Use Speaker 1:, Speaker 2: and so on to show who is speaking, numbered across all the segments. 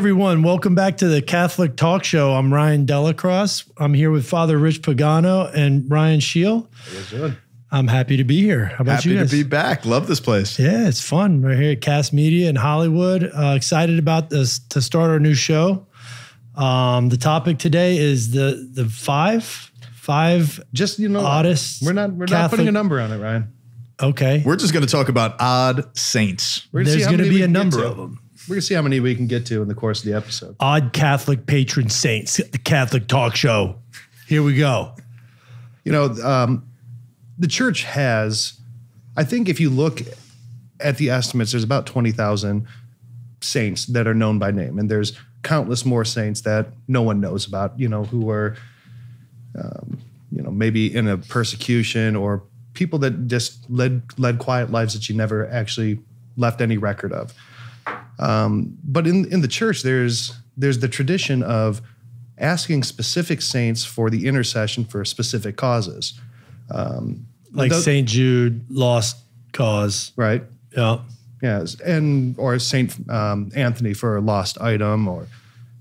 Speaker 1: Everyone, welcome back to the Catholic Talk Show. I'm Ryan DellaCrosse. I'm here with Father Rich Pagano and Ryan Scheel.
Speaker 2: How you guys?
Speaker 1: I'm happy to be here. How about
Speaker 3: Happy
Speaker 1: you
Speaker 3: to be back. Love this place.
Speaker 1: yeah, it's fun. We're here at Cast Media in Hollywood. Uh, excited about this to start our new show. Um, the topic today is the the five five
Speaker 2: Just you know,
Speaker 1: oddest.
Speaker 2: we're not we're not putting a number on it, Ryan.
Speaker 1: Okay,
Speaker 3: We're just going to talk about odd saints.
Speaker 1: There's going to be a number of them.
Speaker 2: We're gonna see how many we can get to in the course of the episode.
Speaker 1: Odd Catholic patron saints. The Catholic Talk Show. Here we go.
Speaker 2: You know, um, the church has. I think if you look at the estimates, there's about twenty thousand saints that are known by name, and there's countless more saints that no one knows about. You know, who are, um, you know, maybe in a persecution or people that just led led quiet lives that you never actually left any record of. Um, but in in the church, there's there's the tradition of asking specific saints for the intercession for specific causes. Um,
Speaker 1: Like
Speaker 2: those-
Speaker 1: St. Jude, Lost Cause.
Speaker 2: right?
Speaker 1: Yeah.
Speaker 2: Yes, and or Saint um, Anthony for a lost item, or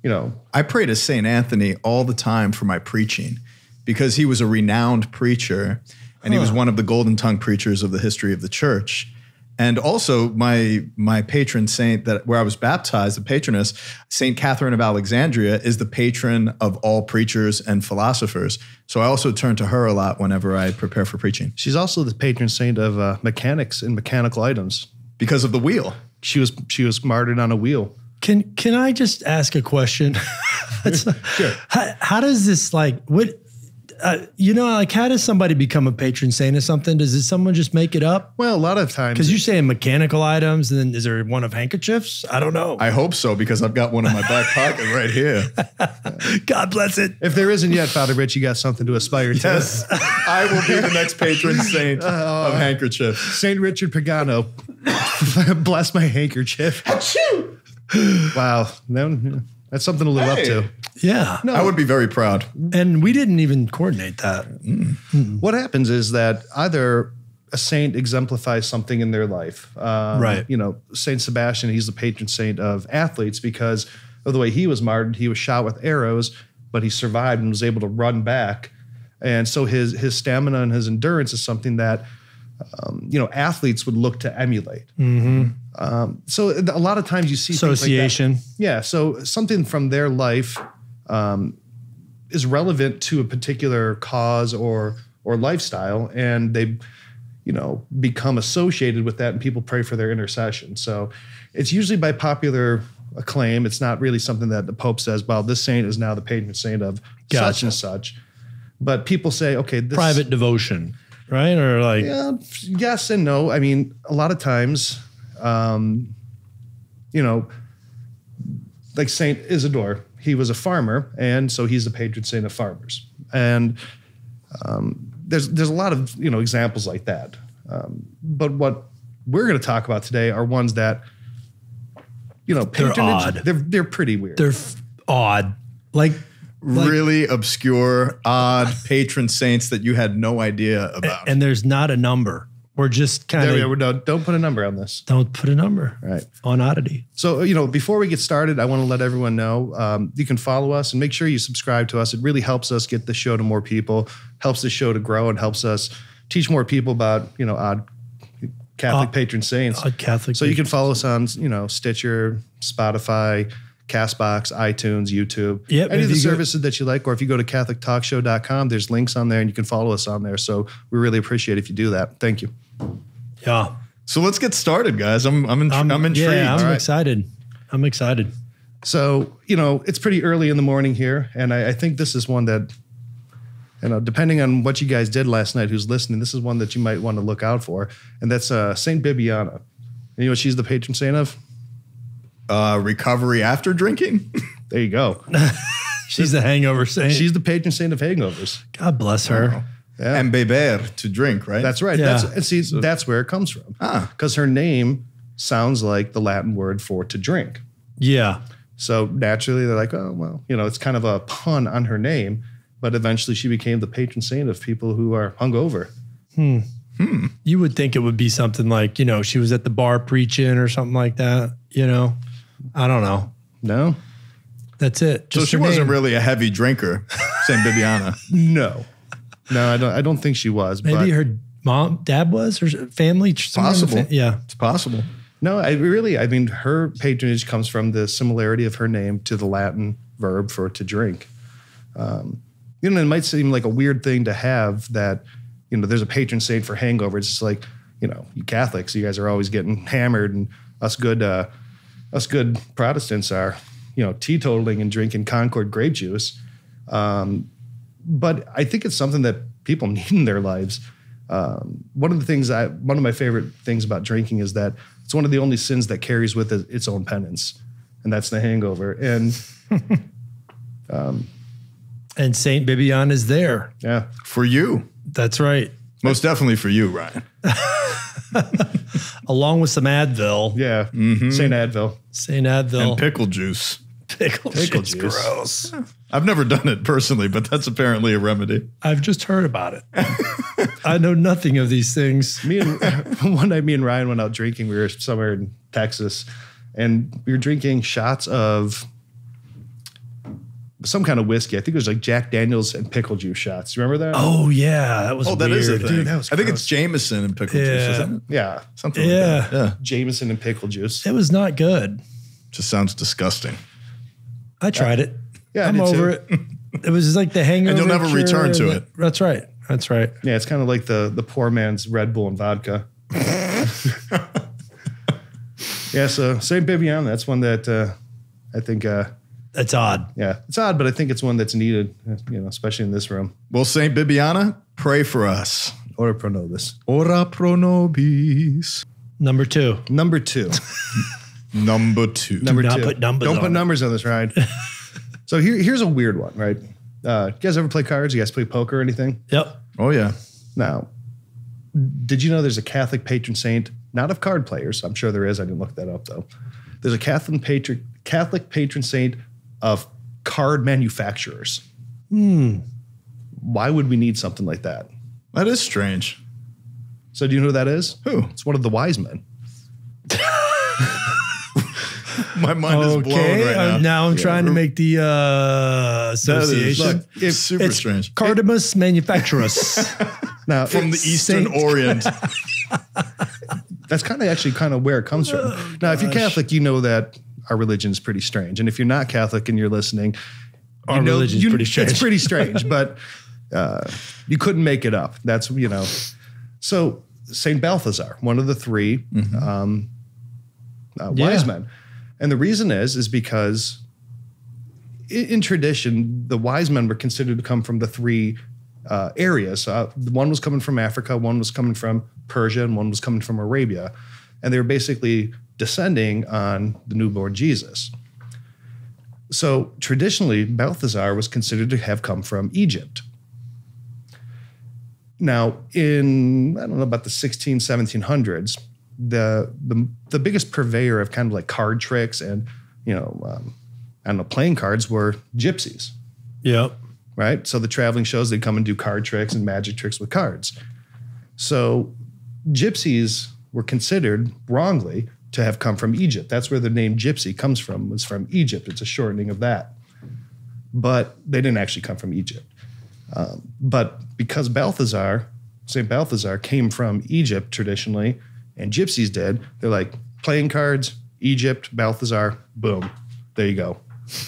Speaker 2: you know,
Speaker 3: I pray to St. Anthony all the time for my preaching because he was a renowned preacher and he was one of the golden tongue preachers of the history of the church. And also my my patron saint that where I was baptized, the patroness, Saint Catherine of Alexandria, is the patron of all preachers and philosophers. So I also turn to her a lot whenever I prepare for preaching
Speaker 2: she's also the patron saint of uh, mechanics and mechanical items.
Speaker 3: because of the wheel.
Speaker 2: She was she was martyred on a wheel.
Speaker 1: Can can I just ask a question? sure. How, how does this like what? Uh, you know, like how does somebody become a patron saint of something? Does it someone just make it up?
Speaker 2: Well, a lot of times
Speaker 1: Because you're saying mechanical items, and then is there one of handkerchiefs? I don't know.
Speaker 3: I hope so because I've got one in my back pocket right here.
Speaker 1: God bless it.
Speaker 2: if there isn't yet, Father Rich, you got something to aspire to.
Speaker 3: Yes, I will be the next patron saint of handkerchiefs.
Speaker 2: Saint Richard Pagano, bless my handkerchief. wow, no, that's something to live up to.
Speaker 1: Yeah.
Speaker 3: I would be very proud.
Speaker 1: And we didn't even coordinate that.
Speaker 2: What happens is that either a saint exemplifies something in their life. Um,
Speaker 1: Right.
Speaker 2: You know, Saint Sebastian, he's the patron saint of athletes because of the way he was martyred. He was shot with arrows, but he survived and was able to run back. And so his his stamina and his endurance is something that um, you know athletes would look to emulate. Um, so a lot of times you see things like.
Speaker 1: Association.
Speaker 2: Yeah. So something from their life um, is relevant to a particular cause or or lifestyle, and they, you know, become associated with that, and people pray for their intercession. So it's usually by popular acclaim. It's not really something that the Pope says, "Well, this saint is now the patron saint of such and such." But people say, "Okay, this
Speaker 1: Private devotion, right? Or like,
Speaker 2: yeah, yes and no. I mean, a lot of times, um, you know, like Saint Isidore, he was a farmer, and so he's the patron saint of farmers. And um, there's there's a lot of you know examples like that. Um, but what we're going to talk about today are ones that you know
Speaker 1: They're odd.
Speaker 2: They're they're pretty weird.
Speaker 1: they're f- odd. Like,
Speaker 3: really obscure, odd patron saints that you had no idea about.
Speaker 1: and there's not a number. We're just kind
Speaker 2: we
Speaker 1: of
Speaker 2: go. No, don't put a number on this.
Speaker 1: don't put a number
Speaker 2: Right.
Speaker 1: on oddity.
Speaker 2: So, you know, before we get started, I want to let everyone know um, you can follow us and make sure you subscribe to us. It really helps us get the show to more people, helps the show to grow, and helps us teach more people about, you know, odd Catholic
Speaker 1: Odd-
Speaker 2: patron saints.
Speaker 1: Odd Catholic.
Speaker 2: So you can follow us on, you know, Stitcher, Spotify, Castbox, iTunes, YouTube,
Speaker 1: Yep,
Speaker 2: any of the
Speaker 1: you go-
Speaker 2: services that you like. Or if you go to CatholicTalkShow.com, there's links on there and you can follow us on there. So we really appreciate if you do that. Thank you.
Speaker 1: yeah.
Speaker 3: so let's get started, guys. I'm I'm, intri- I'm, intrigued.
Speaker 1: Yeah, I'm
Speaker 3: All right.
Speaker 1: excited. I'm excited.
Speaker 2: So, you know, it's pretty early in the morning here. And I, I think this is one that, you know, depending on what you guys did last night, who's listening, this is one that you might want to look out for. And that's uh, St. Bibiana. And you know what she's the patron saint of?
Speaker 3: Uh, recovery after drinking.
Speaker 2: There you go.
Speaker 1: She's the hangover saint.
Speaker 2: She's the patron saint of hangovers.
Speaker 1: God bless her.
Speaker 2: Yeah.
Speaker 3: And beber to drink, right?
Speaker 2: That's right.
Speaker 1: Yeah.
Speaker 2: That's and see, that's where it comes from.
Speaker 3: Ah.
Speaker 2: Because her name sounds like the Latin word for to drink.
Speaker 1: Yeah.
Speaker 2: So naturally they're like, oh well, you know, it's kind of a pun on her name. But eventually she became the patron saint of people who are hungover. Hmm. Hmm.
Speaker 1: You would think it would be something like, you know, she was at the bar preaching or something like that, you know? I don't know.
Speaker 2: No,
Speaker 1: That's it.
Speaker 3: So she wasn't
Speaker 1: name.
Speaker 3: really a heavy drinker, Saint Bibiana.
Speaker 2: no, no. I don't. I don't think she was.
Speaker 1: Maybe
Speaker 2: but
Speaker 1: her mom, dad was, or family. some kind of
Speaker 3: Possible.
Speaker 1: fa- yeah.
Speaker 3: It's possible.
Speaker 2: no. I really. I mean, her patronage comes from the similarity of her name to the Latin verb for to drink. Um, you know, it might seem like a weird thing to have that. You know, there's a patron saint for hangovers. It's just like you know, you Catholics, you guys are always getting hammered, and us good, uh, us good Protestants are, you know, teetotaling and drinking Concord grape juice. Um, but I think it's something that people need in their lives. Um, one of the things I, one of my favorite things about drinking is that it's one of the only sins that carries with it its own penance, and that's the hangover. And
Speaker 1: And Saint Bibiana is there.
Speaker 2: yeah,
Speaker 3: For you.
Speaker 1: That's right.
Speaker 3: Most definitely for you, Ryan.
Speaker 1: Along with some Advil.
Speaker 2: yeah, mm-hmm. Saint Advil.
Speaker 1: Saint Advil.
Speaker 3: And pickle juice.
Speaker 1: pickle,
Speaker 2: pickle
Speaker 1: juice.
Speaker 2: juice.
Speaker 1: Gross.
Speaker 3: I've never done it personally, but that's apparently a remedy.
Speaker 1: I've just heard about it. I know nothing of these things.
Speaker 2: Me and one night, me and Ryan went out drinking. We were somewhere in Texas, and we were drinking shots of some kind of whiskey. I think it was like Jack Daniels and pickle juice shots. You remember that?
Speaker 1: Oh yeah, that was
Speaker 3: Oh, that
Speaker 1: weird.
Speaker 3: is a thing.
Speaker 2: Dude, that was
Speaker 3: I think it's Jameson and pickle juice,
Speaker 1: Yeah.
Speaker 3: isn't it?
Speaker 2: yeah,
Speaker 3: Something
Speaker 1: Yeah.
Speaker 3: like that. Yeah.
Speaker 2: Jameson and pickle juice.
Speaker 1: It was not good.
Speaker 3: Just sounds disgusting.
Speaker 1: I tried it.
Speaker 2: Yeah, I
Speaker 1: I'm over
Speaker 2: too.
Speaker 1: it. It was just like the hangover.
Speaker 3: And you'll never
Speaker 1: cure
Speaker 3: return to it.
Speaker 1: That's right. That's right.
Speaker 2: Yeah, it's kind of like the the poor man's Red Bull and vodka. yeah, so Saint Bibiana, that's one that uh, I think. Uh,
Speaker 1: That's odd.
Speaker 2: yeah, it's odd, but I think it's one that's needed. You know, especially in this room.
Speaker 3: Well, Saint Bibiana, pray for us.
Speaker 2: Ora pro nobis.
Speaker 3: Ora pro nobis.
Speaker 1: Number two.
Speaker 2: Number two.
Speaker 3: Number two.
Speaker 2: Number
Speaker 1: not
Speaker 2: two.
Speaker 1: put numbers
Speaker 2: Don't
Speaker 1: on
Speaker 2: put
Speaker 1: it.
Speaker 2: numbers on this ride. so here, here's a weird one, right? Uh, you guys ever play cards? You guys play poker or anything?
Speaker 1: Yep.
Speaker 3: oh, yeah.
Speaker 2: Now, did you know there's a Catholic patron saint, not of card players? I'm sure there is. I didn't look that up though. There's a Catholic patron Catholic patron saint of card manufacturers.
Speaker 1: Hmm.
Speaker 2: Why would we need something like that?
Speaker 3: That is strange.
Speaker 2: So do you know who that is?
Speaker 3: Who?
Speaker 2: It's one of the wise men.
Speaker 3: My mind is blown
Speaker 1: Okay.
Speaker 3: right
Speaker 1: uh,
Speaker 3: now.
Speaker 1: now I'm trying to make the uh,
Speaker 3: That is
Speaker 1: association.
Speaker 3: look, it's super
Speaker 1: it's
Speaker 3: strange.
Speaker 1: Cardamus manufacturus.
Speaker 2: Now,
Speaker 3: From the
Speaker 2: it's-
Speaker 3: Eastern
Speaker 1: Saint-
Speaker 3: Orient.
Speaker 2: that's kind of actually kind of where it comes from. now, if you're Catholic, you know that our religion is pretty strange, and if you're not Catholic and you're listening,
Speaker 1: Our
Speaker 2: you know,
Speaker 1: religion's
Speaker 2: you-
Speaker 1: pretty strange.
Speaker 2: It's pretty strange, but uh, you couldn't make it up. That's you know. So Saint Balthazar, one of the 3 um, uh,
Speaker 1: Yeah.
Speaker 2: wise men, and the reason is is because in, in tradition, the wise men were considered to come from the three uh, areas. Uh, one was coming from Africa, one was coming from Persia, and one was coming from Arabia, and they were basically descending on the newborn Jesus. So traditionally, Balthazar was considered to have come from Egypt. Now, in I don't know about the 16, 1700s, the the the biggest purveyor of kind of like card tricks and you know um, I don't know playing cards were gypsies,
Speaker 1: yep.
Speaker 2: right? So the traveling shows they'd come and do card tricks and magic tricks with cards. So gypsies were considered wrongly to have come from Egypt. That's where the name gypsy comes from, was from Egypt. It's a shortening of that. But they didn't actually come from Egypt. Um, but because Balthazar, St. Balthazar came from Egypt traditionally, and gypsies did, they're like playing cards, Egypt, Balthazar, boom. There you go.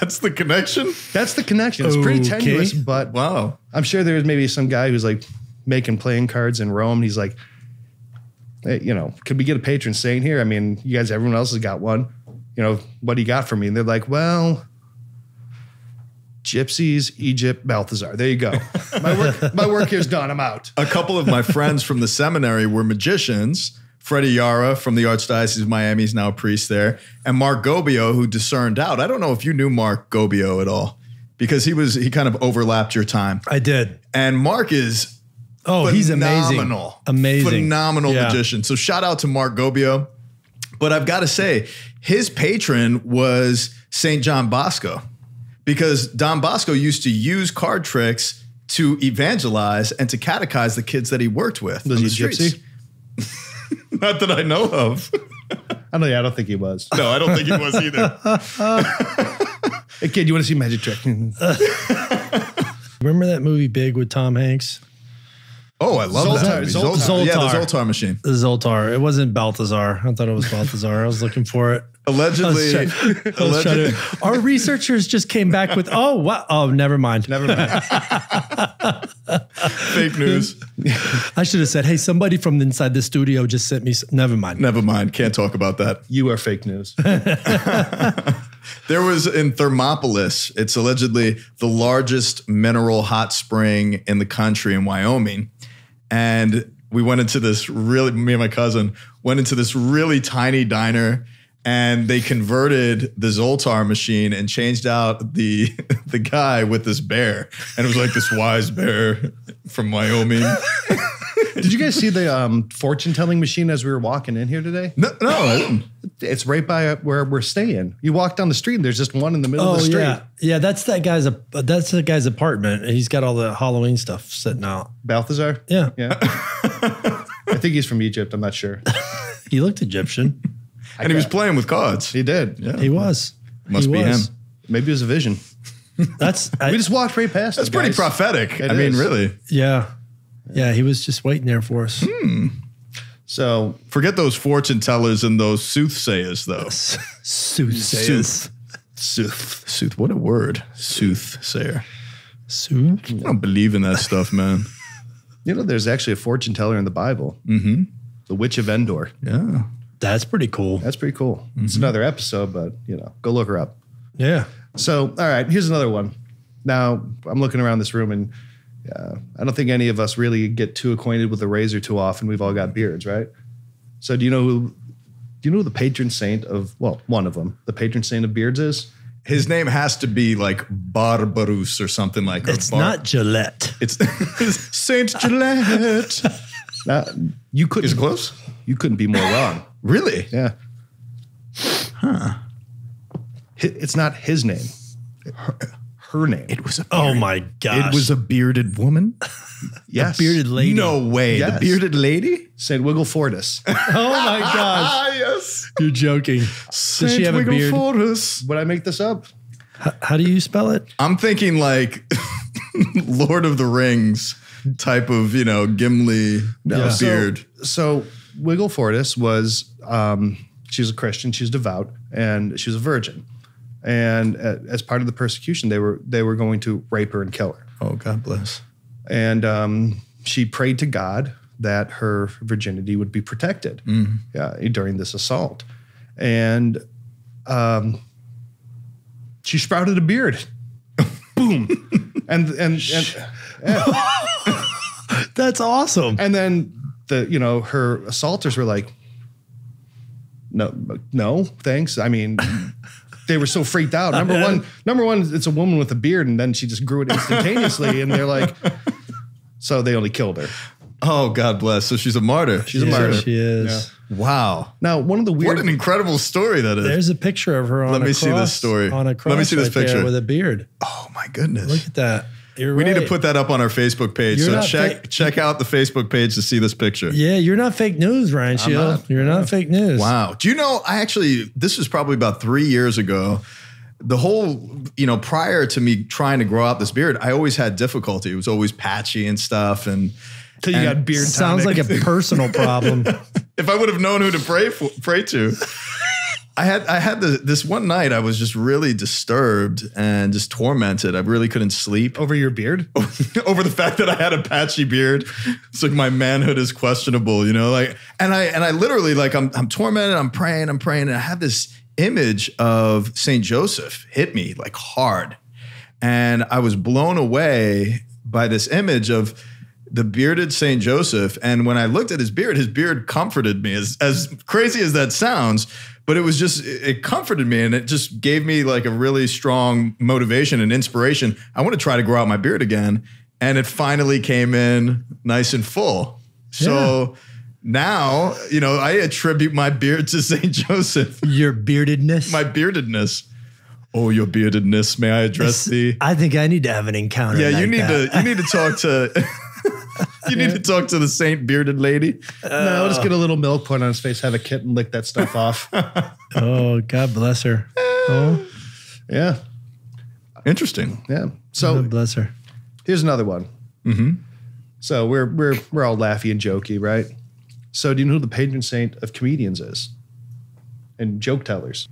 Speaker 3: That's the connection?
Speaker 2: That's the connection. It's pretty
Speaker 1: Okay.
Speaker 2: tenuous, but
Speaker 3: Wow.
Speaker 2: I'm sure there's maybe some guy who's like making playing cards in Rome. And he's like, you know, could we get a patron saint here? I mean, you guys, everyone else has got one. You know, what do you got for me? And they're like, well, gypsies, Egypt, Balthazar. There you go. My work, my work here's done. I'm out.
Speaker 3: A couple of my friends from the seminary were magicians. Freddie Yara from the Archdiocese of Miami is now a priest there, and Mark Gobio, who discerned out. I don't know if you knew Mark Gobio at all, because he was he kind of overlapped your time.
Speaker 1: I did.
Speaker 3: And Mark is
Speaker 1: Oh, he's amazing.
Speaker 3: phenomenal,
Speaker 1: Amazing.
Speaker 3: phenomenal
Speaker 1: Yeah.
Speaker 3: magician. So shout out to Mark Gobio. But I've got to say, his patron was Saint John Bosco, because Don Bosco used to use card tricks to evangelize and to catechize the kids that he worked with.
Speaker 2: Was he a gypsy?
Speaker 3: Not that I know of.
Speaker 2: I don't. Yeah, I don't think he was.
Speaker 3: No, I don't think he was either.
Speaker 2: Hey, kid, you want to see Magic Trick?
Speaker 1: Remember that movie Big with Tom Hanks?
Speaker 3: Oh, I love
Speaker 2: Zoltar,
Speaker 3: that.
Speaker 2: Zoltar.
Speaker 3: Yeah, the
Speaker 1: Zoltar.
Speaker 3: Zoltar machine.
Speaker 1: The Zoltar. It wasn't Balthazar. I thought it was Balthazar. I was looking for it.
Speaker 3: Allegedly,
Speaker 1: was trying- I was trying
Speaker 3: allegedly
Speaker 1: to- our researchers just came back with, oh, what? Oh, never mind.
Speaker 2: Never mind.
Speaker 3: fake news.
Speaker 1: I should have said, hey, somebody from inside the studio just sent me. Never mind.
Speaker 3: Never mind. Can't talk about that.
Speaker 2: You are fake news.
Speaker 3: There was in Thermopolis, it's allegedly the largest mineral hot spring in the country in Wyoming. And we went into this really, me and my cousin went into this really tiny diner and they converted the Zoltar machine and changed out the the guy with this bear. And it was like this wise bear from Wyoming.
Speaker 2: Did you guys see the um, fortune telling machine as we were walking in here today?
Speaker 3: No, no, I didn't.
Speaker 2: It's right by where we're staying. You walk down the street and there's just one in the middle
Speaker 1: Oh
Speaker 2: of the street.
Speaker 1: yeah, yeah. That's that guy's. That's the guy's apartment. and He's got all the Halloween stuff sitting out.
Speaker 2: Balthazar?
Speaker 1: Yeah,
Speaker 2: Yeah. I think he's from Egypt. I'm not sure.
Speaker 1: he looked Egyptian.
Speaker 3: And he was playing with cards.
Speaker 2: He did. Yeah.
Speaker 1: He was.
Speaker 3: Must
Speaker 1: He
Speaker 3: be
Speaker 1: was.
Speaker 3: him.
Speaker 2: Maybe it was a vision.
Speaker 1: That's I,
Speaker 2: We just walked right past
Speaker 3: That's
Speaker 2: him,
Speaker 3: pretty
Speaker 2: guys.
Speaker 3: prophetic.
Speaker 2: It
Speaker 3: I mean, really.
Speaker 1: yeah, yeah. He was just waiting there for us.
Speaker 2: So
Speaker 3: Forget those fortune tellers and those soothsayers, though.
Speaker 1: Soothsayers.
Speaker 3: Sooth. Sooth. What a word. Soothsayer.
Speaker 1: Sooth.
Speaker 3: I don't believe in that stuff, man.
Speaker 2: you know, there's actually a fortune teller in the Bible. Mm-hmm. The Witch of Endor.
Speaker 3: Yeah.
Speaker 1: That's pretty cool.
Speaker 2: That's pretty cool. It's
Speaker 3: Mm-hmm.
Speaker 2: another episode, but you know, go look her up.
Speaker 1: Yeah.
Speaker 2: So, all right, here's another one. Now, I'm looking around this room and uh, I don't think any of us really get too acquainted with the razor too often. We've all got beards, right? So, do you know who? Do you know who the patron saint of? Well, one of them, the patron saint of beards is.
Speaker 3: His name has to be like Barbarus or something like or
Speaker 1: It's
Speaker 3: Bar-
Speaker 1: not Gillette.
Speaker 3: It's Saint Gillette.
Speaker 2: Now, you couldn't.
Speaker 3: Is it close?
Speaker 2: You couldn't be more wrong.
Speaker 3: Really?
Speaker 2: Yeah. Huh. It's not his name. Her, her name.
Speaker 3: It was a
Speaker 1: Oh my gosh.
Speaker 3: It was a bearded woman.
Speaker 2: yes.
Speaker 1: bearded lady.
Speaker 3: No way.
Speaker 2: Yes.
Speaker 3: The bearded lady?
Speaker 2: Saint Wilgefortis.
Speaker 1: Oh my gosh.
Speaker 3: Ah, yes.
Speaker 1: You're joking. Does she have a beard?
Speaker 2: Would I make this up?
Speaker 1: H- How do you spell it?
Speaker 3: I'm thinking like Lord of the Rings type of, you know, Gimli
Speaker 1: Yeah.
Speaker 3: beard.
Speaker 2: So Wilgefortis was um, she's a Christian, she's devout, and she was a virgin. And uh, as part of the persecution, they were they were going to rape her and kill her.
Speaker 3: oh, God bless.
Speaker 2: And um, she prayed to God that her virginity would be protected yeah, during this assault. And um, she sprouted a beard. Boom. and and and
Speaker 1: That's awesome.
Speaker 2: And then the you know her assaulters were like, no, no, thanks. I mean, they were so freaked out. Number one, number one, it's a woman with a beard, and then she just grew it instantaneously, and they're like, so they only killed her.
Speaker 3: Oh, God bless. So she's a martyr.
Speaker 2: She's a martyr.
Speaker 1: She is.
Speaker 3: Wow.
Speaker 2: Now, one of the weird.
Speaker 3: What an incredible story that is.
Speaker 1: There's a picture of her on
Speaker 3: Let
Speaker 1: a
Speaker 3: me see this story.
Speaker 1: On a cross Let
Speaker 3: me see this
Speaker 1: right
Speaker 3: picture.
Speaker 1: with a beard.
Speaker 3: oh, my goodness.
Speaker 1: Look at that. You're
Speaker 3: we need to put that up on our Facebook page.
Speaker 1: You're
Speaker 3: so check
Speaker 1: fake-
Speaker 3: check out the Facebook page to see this picture.
Speaker 1: Yeah, you're not fake news, Ryan Scheel.
Speaker 2: not.
Speaker 1: You're not fake news.
Speaker 3: Wow. Do you know, I actually, this was probably about three years ago. The whole, you know, prior to me trying to grow out this beard, I always had difficulty. It was always patchy and stuff. And
Speaker 2: till you got beard.
Speaker 1: Sounds
Speaker 2: tonic.
Speaker 1: like a personal problem.
Speaker 3: if I would have known who to pray for, pray to, I had I had the, this one night I was just really disturbed and just tormented. I really couldn't sleep
Speaker 2: over your beard.
Speaker 3: over the fact that I had a patchy beard. It's like my manhood is questionable, you know. Like, and I and I literally like I'm I'm tormented. I'm praying. I'm praying, and I have this image of Saint Joseph hit me like hard, and I was blown away by this image of the bearded Saint Joseph. And when I looked at his beard, his beard comforted me. As as crazy as that sounds, but it was just it comforted me, and it just gave me like a really strong motivation and inspiration. I want to try to grow out my beard again, and it finally came in nice and full. So. Now, you know, I attribute my beard to Saint Joseph,
Speaker 1: Your beardedness.
Speaker 3: my beardedness. Oh, your beardedness, may I address thee?
Speaker 1: I think I need to have an encounter.
Speaker 3: Yeah, you need
Speaker 1: that.
Speaker 3: to you need to talk to you need to talk to the Saint bearded lady.
Speaker 2: no, just get a little milk put on his face, have a kitten lick that stuff off.
Speaker 1: Oh, God bless her. Oh,
Speaker 2: Yeah,
Speaker 3: Interesting.
Speaker 2: yeah. So
Speaker 1: God bless her.
Speaker 2: here's another one. Mm-hmm. So we're we're we're all laughy and jokey, right? So do you know who the patron saint of comedians is? And joke tellers.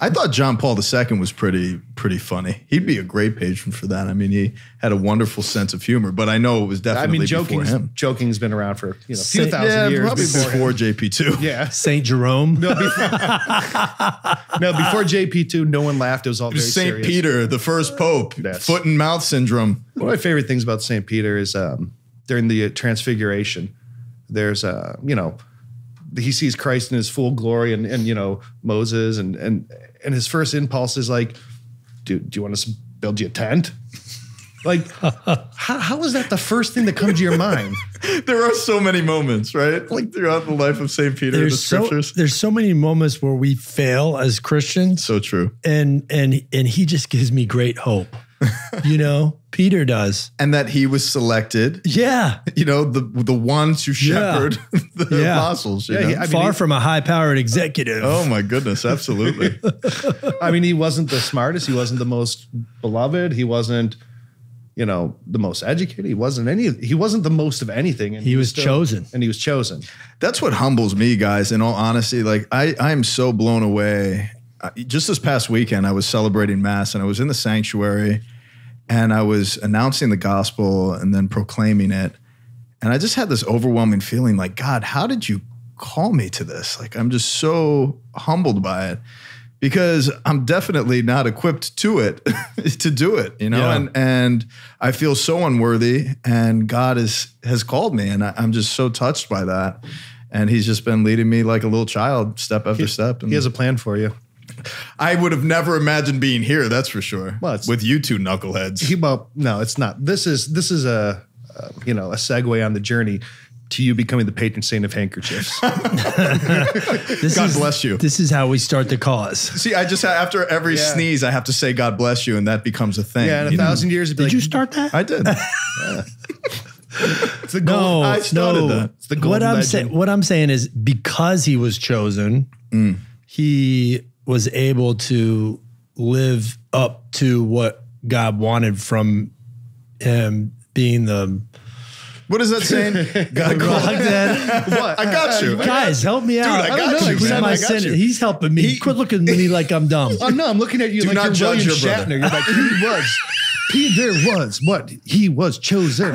Speaker 3: I thought John Paul II was pretty pretty funny. He'd be a great patron for that. I mean, he had a wonderful sense of humor, but I know it was
Speaker 2: I
Speaker 3: definitely
Speaker 2: mean,
Speaker 3: before him.
Speaker 2: joking's been around for you know a few
Speaker 1: Saint-
Speaker 2: thousand
Speaker 3: Yeah,
Speaker 2: years
Speaker 3: probably
Speaker 2: before.
Speaker 3: before JP two.
Speaker 2: Yeah.
Speaker 1: Saint Jerome.
Speaker 2: No, before, no, before JP2, no one laughed. It was all very
Speaker 3: Saint
Speaker 2: serious.
Speaker 3: Peter, the first pope,
Speaker 2: Yes.
Speaker 3: foot and mouth syndrome.
Speaker 2: One of my favorite things about St. Peter is um, during the uh, Transfiguration, there's, uh, you know, he sees Christ in his full glory and, and you know, Moses, and, and, and his first impulse is like, do, do you want us to build you a tent? Like, how, how is that the first thing that comes to your mind?
Speaker 3: There are so many moments, right? Like throughout the life of Saint Peter in the
Speaker 1: There's so
Speaker 3: scriptures.
Speaker 1: there's so many moments where we fail as Christians,
Speaker 3: So true.
Speaker 1: and and and he just gives me great hope. You know, Peter does.
Speaker 3: And that he was selected,
Speaker 1: Yeah,
Speaker 3: you know, the the one to shepherd the
Speaker 1: Yeah.
Speaker 3: apostles. You
Speaker 2: Yeah,
Speaker 3: know?
Speaker 2: he- I mean,
Speaker 1: far from a high powered executive.
Speaker 3: oh my goodness, absolutely.
Speaker 2: I mean, he wasn't the smartest. He wasn't the most beloved. He wasn't, you know, the most educated. He wasn't any. He wasn't the most of anything. And
Speaker 1: He was chosen.
Speaker 2: and he was chosen.
Speaker 3: That's what humbles me, guys. In all honesty, like I, I am so blown away. Just this past weekend, I was celebrating mass, and I was in the sanctuary, and I was announcing the gospel and then proclaiming it, and I just had this overwhelming feeling, like God, how did you call me to this? Like I'm just so humbled by it because I'm definitely not equipped to it to do it, you know,
Speaker 1: Yeah.
Speaker 3: and and I feel so unworthy, and God is has called me, and I, I'm just so touched by that, and He's just been leading me like a little child, step after step. And
Speaker 2: He has a plan for you.
Speaker 3: I would have never imagined being here, that's for sure.
Speaker 2: Well, it's-
Speaker 3: with you two knuckleheads.
Speaker 2: He, well, no, it's not. This is this is a, uh, you know a segue on the journey to you becoming the patron saint of handkerchiefs.
Speaker 1: This
Speaker 3: God
Speaker 1: is-
Speaker 3: bless you.
Speaker 1: This is how we start the cause.
Speaker 3: See, I just after every
Speaker 2: Yeah.
Speaker 3: sneeze, I have to say God bless you, and that becomes a thing.
Speaker 2: yeah, in a
Speaker 3: You know?
Speaker 2: thousand years,
Speaker 1: Did
Speaker 2: like,
Speaker 1: you start that?
Speaker 3: I did.
Speaker 2: It's the
Speaker 1: no,
Speaker 3: I started
Speaker 1: no.
Speaker 3: that.
Speaker 2: It's the
Speaker 1: what I'm saying, what I'm saying is, because he was chosen,
Speaker 3: Mm.
Speaker 1: he was able to live up to what God wanted from him being the
Speaker 3: What is that saying? God called.
Speaker 2: What?
Speaker 3: I got you.
Speaker 1: guys. Help me out.
Speaker 3: I got
Speaker 1: don't
Speaker 3: you,
Speaker 1: know,
Speaker 3: man.
Speaker 1: my
Speaker 3: I got
Speaker 1: sin-
Speaker 3: you.
Speaker 1: He's helping me.
Speaker 3: He-
Speaker 1: Quit looking at me like I'm dumb.
Speaker 2: Oh no, I'm looking at you
Speaker 3: Do
Speaker 2: like
Speaker 3: not
Speaker 2: you're
Speaker 3: judge
Speaker 2: William
Speaker 3: your brother.
Speaker 2: Shatner. You're like he was. Peter was what he was chosen.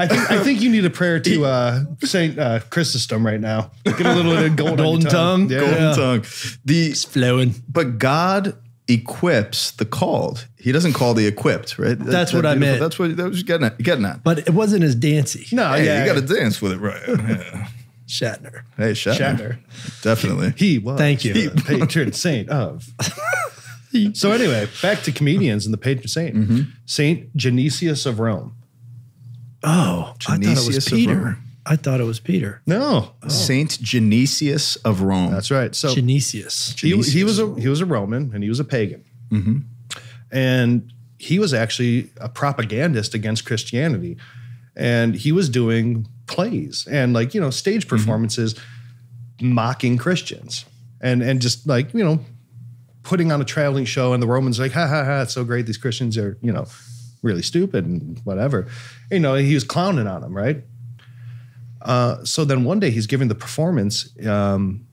Speaker 2: I think I think you need a prayer to uh, Saint uh, Chrysostom right now. Get a little bit of gold
Speaker 1: Golden
Speaker 2: your
Speaker 1: tongue?
Speaker 2: Yeah.
Speaker 3: Golden
Speaker 1: Yeah.
Speaker 3: tongue. The
Speaker 1: It's flowing.
Speaker 3: but God equips the called. He doesn't call the equipped, right? That-
Speaker 1: That's
Speaker 3: that
Speaker 1: what I meant.
Speaker 3: That's what that was getting at. Getting at.
Speaker 1: But it wasn't as dancy.
Speaker 2: No,
Speaker 3: Hey,
Speaker 2: yeah,
Speaker 3: you got to dance with it, right? Yeah.
Speaker 1: Shatner.
Speaker 3: Hey, Shatner.
Speaker 2: Shatner.
Speaker 3: Definitely.
Speaker 2: He was.
Speaker 1: Thank you.
Speaker 2: the patron saint of. so anyway, back to comedians and the patron saint,
Speaker 3: Mm-hmm.
Speaker 2: Saint Genesius of Rome.
Speaker 1: Oh, I thought it was Peter. I thought it was Peter.
Speaker 2: No, oh.
Speaker 3: Saint Genesius of Rome.
Speaker 2: that's right. So
Speaker 1: Genesius.
Speaker 2: he, he was a
Speaker 3: Genesius.
Speaker 2: he was a Roman and he was a pagan, mm-hmm. and he was actually a propagandist against Christianity, and he was doing plays and like you know stage mm-hmm. performances, mocking Christians, and and just like you know putting on a traveling show, and the Romans like ha ha ha, it's so great these Christians are you know really stupid and whatever, you know he was clowning on them right. Uh, so then one day he's giving the performance. Um,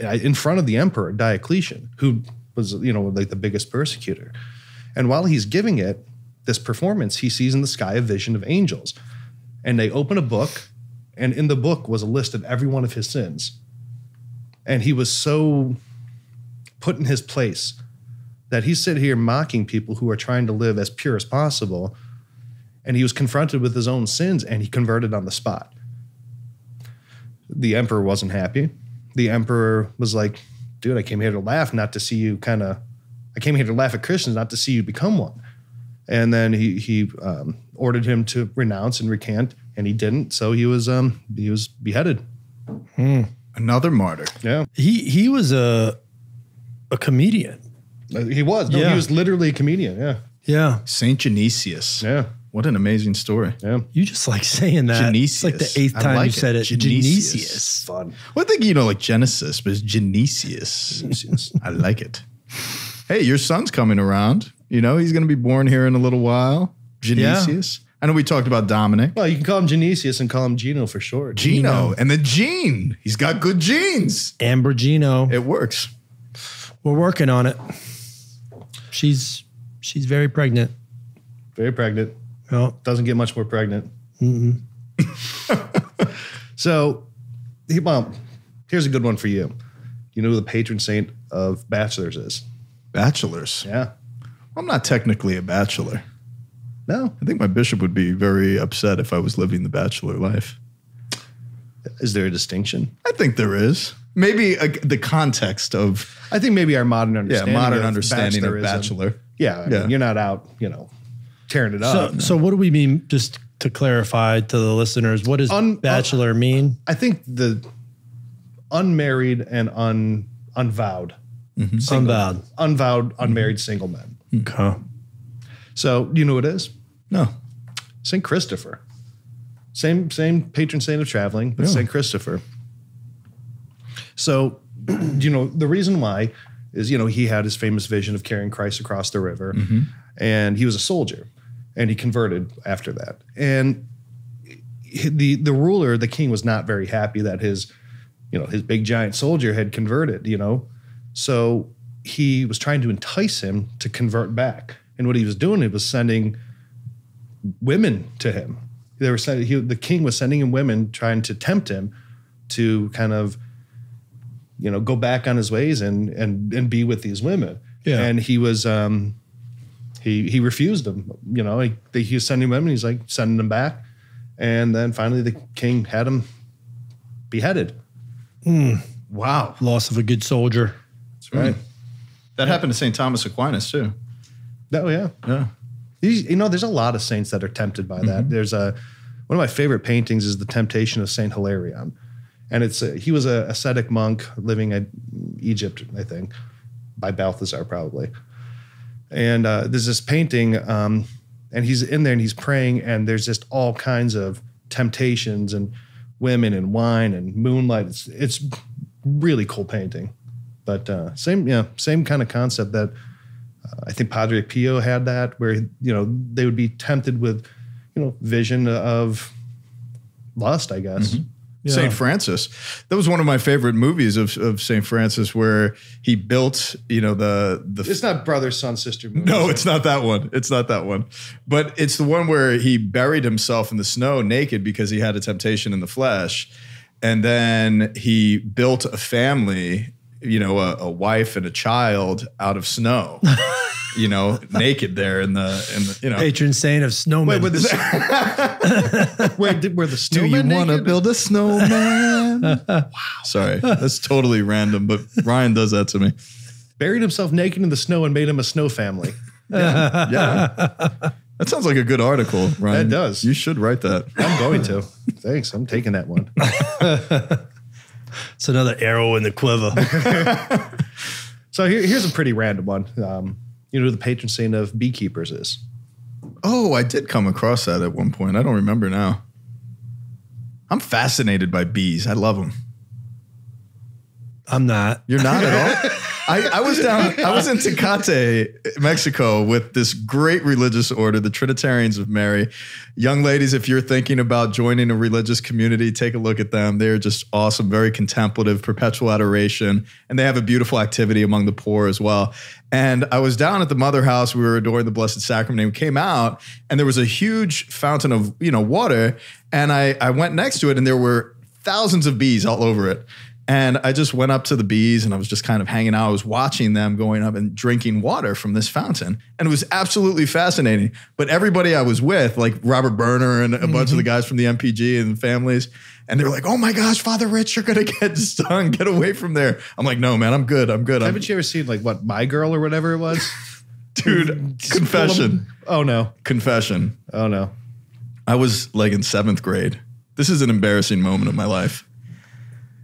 Speaker 2: in front of the emperor Diocletian, who was you know like the biggest persecutor. And while he's giving it this performance, he sees in the sky a vision of angels, and they open a book, and in the book was a list of every one of his sins. And he was so put in his place that he sit here mocking people who are trying to live as pure as possible. And he was confronted with his own sins and he converted on the spot. The emperor wasn't happy. The emperor was like, dude, I came here to laugh, not to see you kind of, I came here to laugh at Christians, not to see you become one. And then he, he um, ordered him to renounce and recant, and he didn't. So he was, um, he was beheaded.
Speaker 3: Another martyr.
Speaker 2: Yeah.
Speaker 1: He he was a a comedian.
Speaker 2: He was. No,
Speaker 1: Yeah.
Speaker 2: he was literally a comedian. Yeah.
Speaker 1: Yeah.
Speaker 3: Saint Genesius.
Speaker 2: Yeah.
Speaker 3: What an amazing story.
Speaker 2: Yeah.
Speaker 1: You just like saying that. It's like the eighth time
Speaker 3: like
Speaker 1: you
Speaker 3: it.
Speaker 1: said it.
Speaker 3: Genesius.
Speaker 1: Genesius.
Speaker 2: Fun.
Speaker 3: Well, I think you know like Genesis, but it's Genesius. I like it. Hey, your son's coming around. You know, he's going to be born here in a little while. Genesius. I know we talked about Dominic.
Speaker 2: Well, you can call him Genesius and call him Gino for short.
Speaker 3: Gino. And the gene. He's got good genes.
Speaker 1: Ambergino.
Speaker 3: It works.
Speaker 1: We're working on it. She's she's very pregnant.
Speaker 2: Very pregnant.
Speaker 1: Well,
Speaker 2: Doesn't get much more pregnant. Mm-hmm. so, he- well, here's a good one for you. You know who the patron saint of bachelors is?
Speaker 3: Bachelors.
Speaker 2: Yeah.
Speaker 3: I'm not technically a bachelor.
Speaker 2: No.
Speaker 3: I think my bishop would be very upset if I was living the bachelor life.
Speaker 2: Is there a distinction?
Speaker 3: I think there is. Maybe uh, the context of
Speaker 2: I think maybe our modern understanding,
Speaker 3: yeah,
Speaker 2: understanding.
Speaker 3: modern
Speaker 2: of
Speaker 3: understanding of bachelor.
Speaker 2: Yeah, I mean, you're not out, you know, tearing it
Speaker 1: so
Speaker 2: up.
Speaker 1: so what do we mean? Just to clarify to the listeners, what does
Speaker 2: Un- uh,
Speaker 1: bachelor mean?
Speaker 2: I think the unmarried and un unvowed, mm-hmm.
Speaker 1: Unbowed.
Speaker 2: unvowed, mm-hmm. unmarried single men.
Speaker 1: Okay.
Speaker 2: So you know what it is?
Speaker 3: No.
Speaker 2: Saint Christopher. Same same patron saint of traveling, but
Speaker 3: Yeah.
Speaker 2: Saint Christopher. So, you know, the reason why is, you know, he had his famous vision of carrying Christ across the river, mm-hmm. and he was a soldier, and he converted after that. And the the ruler, the king, was not very happy that his, you know, his big giant soldier had converted. You know, so he was trying to entice him to convert back. And what he was doing, he was sending women to him. They were sending, he, the king was sending him women, trying to tempt him to kind of, you know, go back on his ways and and and be with these women.
Speaker 1: Yeah.
Speaker 2: And he was, um, he he refused them. You know, he, he was sending women. He's like sending them back, and then finally the king had him beheaded. Hmm. Wow,
Speaker 1: Loss of a good soldier.
Speaker 2: that's right. Hmm.
Speaker 3: That happened to St. Thomas Aquinas too.
Speaker 2: Oh yeah.
Speaker 3: Yeah.
Speaker 2: You, you know, there's a lot of saints that are tempted by that. Mm-hmm. There's a one of my favorite paintings is the Temptation of Saint Hilarion, and it's a, he was a ascetic monk living in Egypt, I think, by Balthazar probably. And uh, there's this painting, um, and he's in there and he's praying, and there's just all kinds of temptations and women and wine and moonlight. It's it's really cool painting, but uh, same yeah same kind of concept that I think Padre Pio had that, where you know they would be tempted with, you know, vision of lust. I guess.
Speaker 1: Yeah.
Speaker 3: St. Francis. That was one of my favorite movies of, of St. Francis where he built, you know, the the
Speaker 2: It's not brother, son, sister. Moon.
Speaker 3: No, it's not that one. It's not that one. But it's the one where he buried himself in the snow naked because he had a temptation in the flesh. And then he built a family, you know, a, a wife and a child out of snow. you know, naked there in the in the, you know.
Speaker 1: Patron saint of snowmen.
Speaker 2: Wait, where the where did where the
Speaker 3: Do you want to build a snowman? wow. Sorry. That's totally random, but Ryan does that to me.
Speaker 2: buried himself naked in the snow and made him a snow family?
Speaker 3: Yeah. That sounds like a good article, Ryan.
Speaker 2: It does.
Speaker 3: You should write that.
Speaker 2: I'm going to. Thanks. I'm taking that one.
Speaker 1: it's another arrow in the quiver.
Speaker 2: So here, here's a pretty random one. Um, you know who the patron saint of beekeepers is?
Speaker 3: Oh, I did come across that at one point. I don't remember now. I'm fascinated by bees. I love them.
Speaker 1: I'm not.
Speaker 3: You're not at all. I, I was down. I was in Tecate, Mexico, with this great religious order, the Trinitarians of Mary. Young ladies, if you're thinking about joining a religious community, take a look at them. They're just awesome, very contemplative, perpetual adoration, and they have a beautiful activity among the poor as well. And I was down at the Mother House. We were adoring the Blessed Sacrament. And we came out, and there was a huge fountain of you know water. And I I went next to it, and there were thousands of bees all over it. And I just went up to the bees and I was just kind of hanging out. I was watching them going up and drinking water from this fountain. And it was absolutely fascinating. But everybody I was with, like Robert Berner and a bunch of the mm-hmm. guys from the MPG and the families, and they were like, oh my gosh, Father Rich, you're going to get stung. Get away from there. I'm like, no, man, I'm good. I'm good. I'm,
Speaker 2: Haven't you ever seen like what My Girl or whatever it was?
Speaker 3: dude, confession.
Speaker 2: Oh no.
Speaker 3: Confession.
Speaker 2: Oh no.
Speaker 3: I was like in seventh grade. This is an embarrassing moment of my life.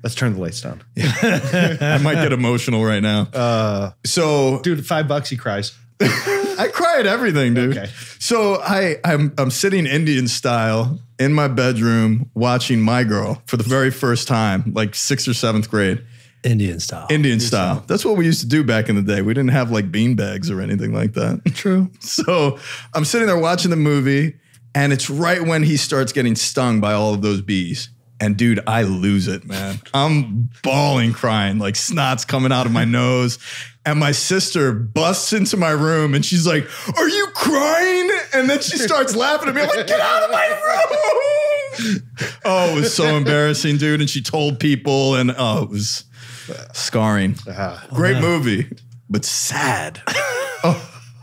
Speaker 2: Let's turn the lights down.
Speaker 3: I might get emotional right now.
Speaker 2: Uh,
Speaker 3: so
Speaker 2: dude, five bucks he cries.
Speaker 3: I cry at everything, dude.
Speaker 2: Okay.
Speaker 3: So I I'm I'm sitting Indian style in my bedroom watching My Girl for the very first time, like sixth or seventh grade.
Speaker 1: Indian style.
Speaker 3: Indian style. That's what we used to do back in the day. We didn't have like bean bags or anything like that.
Speaker 1: True.
Speaker 3: So I'm sitting there watching the movie, and it's right when he starts getting stung by all of those bees. And dude, I lose it, man. I'm bawling, crying, like snot's coming out of my nose. And my sister busts into my room and she's like, Are you crying? And then she starts laughing at me. I'm like, Get out of my room. Oh, it was so embarrassing, dude. And she told people, and oh, it was scarring.
Speaker 2: Ah.
Speaker 3: Great movie, but sad.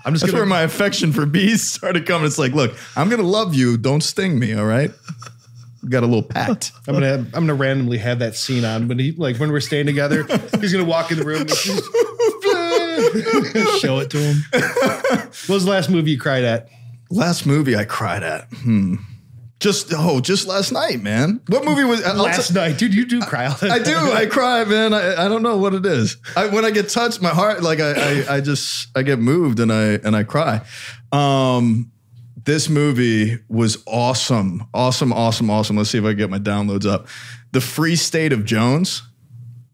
Speaker 2: I'm just
Speaker 3: That's where
Speaker 2: gonna.
Speaker 3: my affection for bees started coming. It's like, look, I'm gonna love you. Don't sting me, all right? Got a little pact.
Speaker 2: I'm gonna. I'm gonna randomly have that scene on when he like when we're staying together. He's gonna walk in the room.
Speaker 1: Show it to him.
Speaker 2: what was the last movie you cried at?
Speaker 3: Last movie I cried at. Hmm. Just oh, just last night, man. What movie was I'll
Speaker 2: Last
Speaker 3: t-
Speaker 2: night, dude. You do cry. all the
Speaker 3: I do. I cry, man. I, I don't know what it is. I, when I get touched, my heart, like I, I, I just, I get moved and I, and I cry. Um, this movie was awesome, awesome, awesome, awesome. Let's see if I can get my downloads up. The Free State of Jones.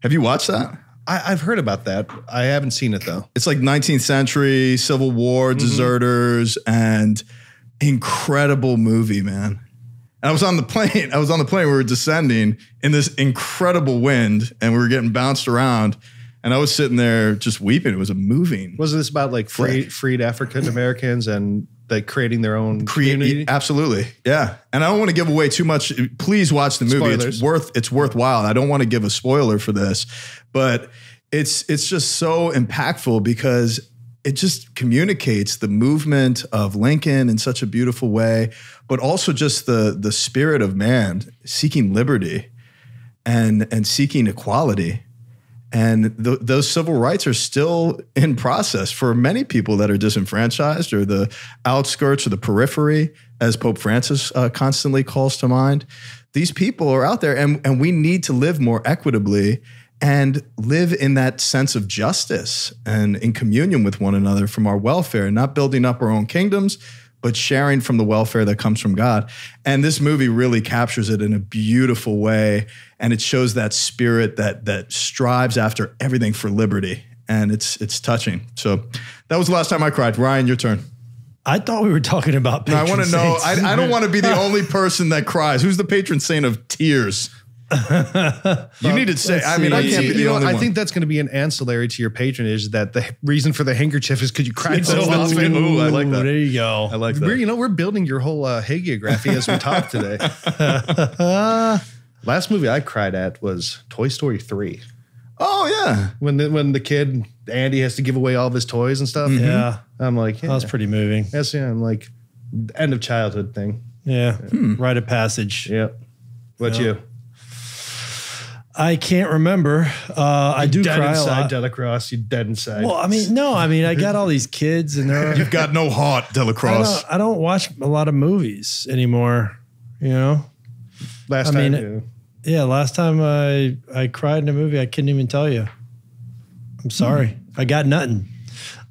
Speaker 3: Have you watched that?
Speaker 2: I, I've heard about that. I haven't seen it though.
Speaker 3: It's like 19th century Civil War mm-hmm. deserters and incredible movie, man. And I was on the plane. I was on the plane. We were descending in this incredible wind, and we were getting bounced around. And I was sitting there just weeping. It was a moving.
Speaker 2: Was this about like free, freed African Americans and like creating their own
Speaker 3: Create,
Speaker 2: community?
Speaker 3: absolutely, yeah. And I don't want to give away too much. Please watch the movie. It's worth. It's worthwhile. I don't want to give a spoiler for this, but it's it's just so impactful because it just communicates the movement of Lincoln in such a beautiful way, but also just the the spirit of man seeking liberty and and seeking equality. And th- those civil rights are still in process for many people that are disenfranchised or the outskirts or the periphery, as Pope Francis uh, constantly calls to mind. These people are out there, and, and we need to live more equitably and live in that sense of justice and in communion with one another from our welfare, not building up our own kingdoms, but sharing from the welfare that comes from God. And this movie really captures it in a beautiful way. And it shows that spirit that that strives after everything for liberty. And it's it's touching. So that was the last time I cried. Ryan, your turn.
Speaker 1: I thought we were talking about.
Speaker 3: I want to know. I, I don't want to be the only person that cries. Who's the patron saint of tears? you need to say. I mean, I can't be the
Speaker 2: you know,
Speaker 3: only
Speaker 2: I
Speaker 3: one.
Speaker 2: think that's going to be an ancillary to your patronage. That the reason for the handkerchief is because you cried so
Speaker 3: Ooh,
Speaker 2: often.
Speaker 3: Ooh, I like that.
Speaker 1: There you go.
Speaker 3: I like
Speaker 2: We're,
Speaker 3: that.
Speaker 2: you know, we're building your whole uh, hagiography as we talk today. Last movie I cried at was Toy Story three.
Speaker 3: Oh yeah.
Speaker 2: When the, when the kid Andy has to give away all of his toys and stuff.
Speaker 1: yeah,
Speaker 2: I'm like, yeah,
Speaker 1: that was pretty moving.
Speaker 2: That's yeah. I'm like, end of childhood thing.
Speaker 1: Yeah, rite of passage.
Speaker 2: Yeah. What you?
Speaker 1: I can't remember. Uh, I do
Speaker 2: dead
Speaker 1: cry a
Speaker 2: inside,
Speaker 1: lot.
Speaker 2: DellaCrosse. You dead inside.
Speaker 1: Well, I mean, no, I mean, I got all these kids, and they're.
Speaker 3: You've got no heart,
Speaker 1: I
Speaker 3: DellaCrosse.
Speaker 1: don't, I don't watch a lot of movies anymore. You know.
Speaker 2: Last
Speaker 1: I
Speaker 2: time.
Speaker 1: mean, Yeah, last time I I cried in a movie, I couldn't even tell you. I'm sorry, I got nothing.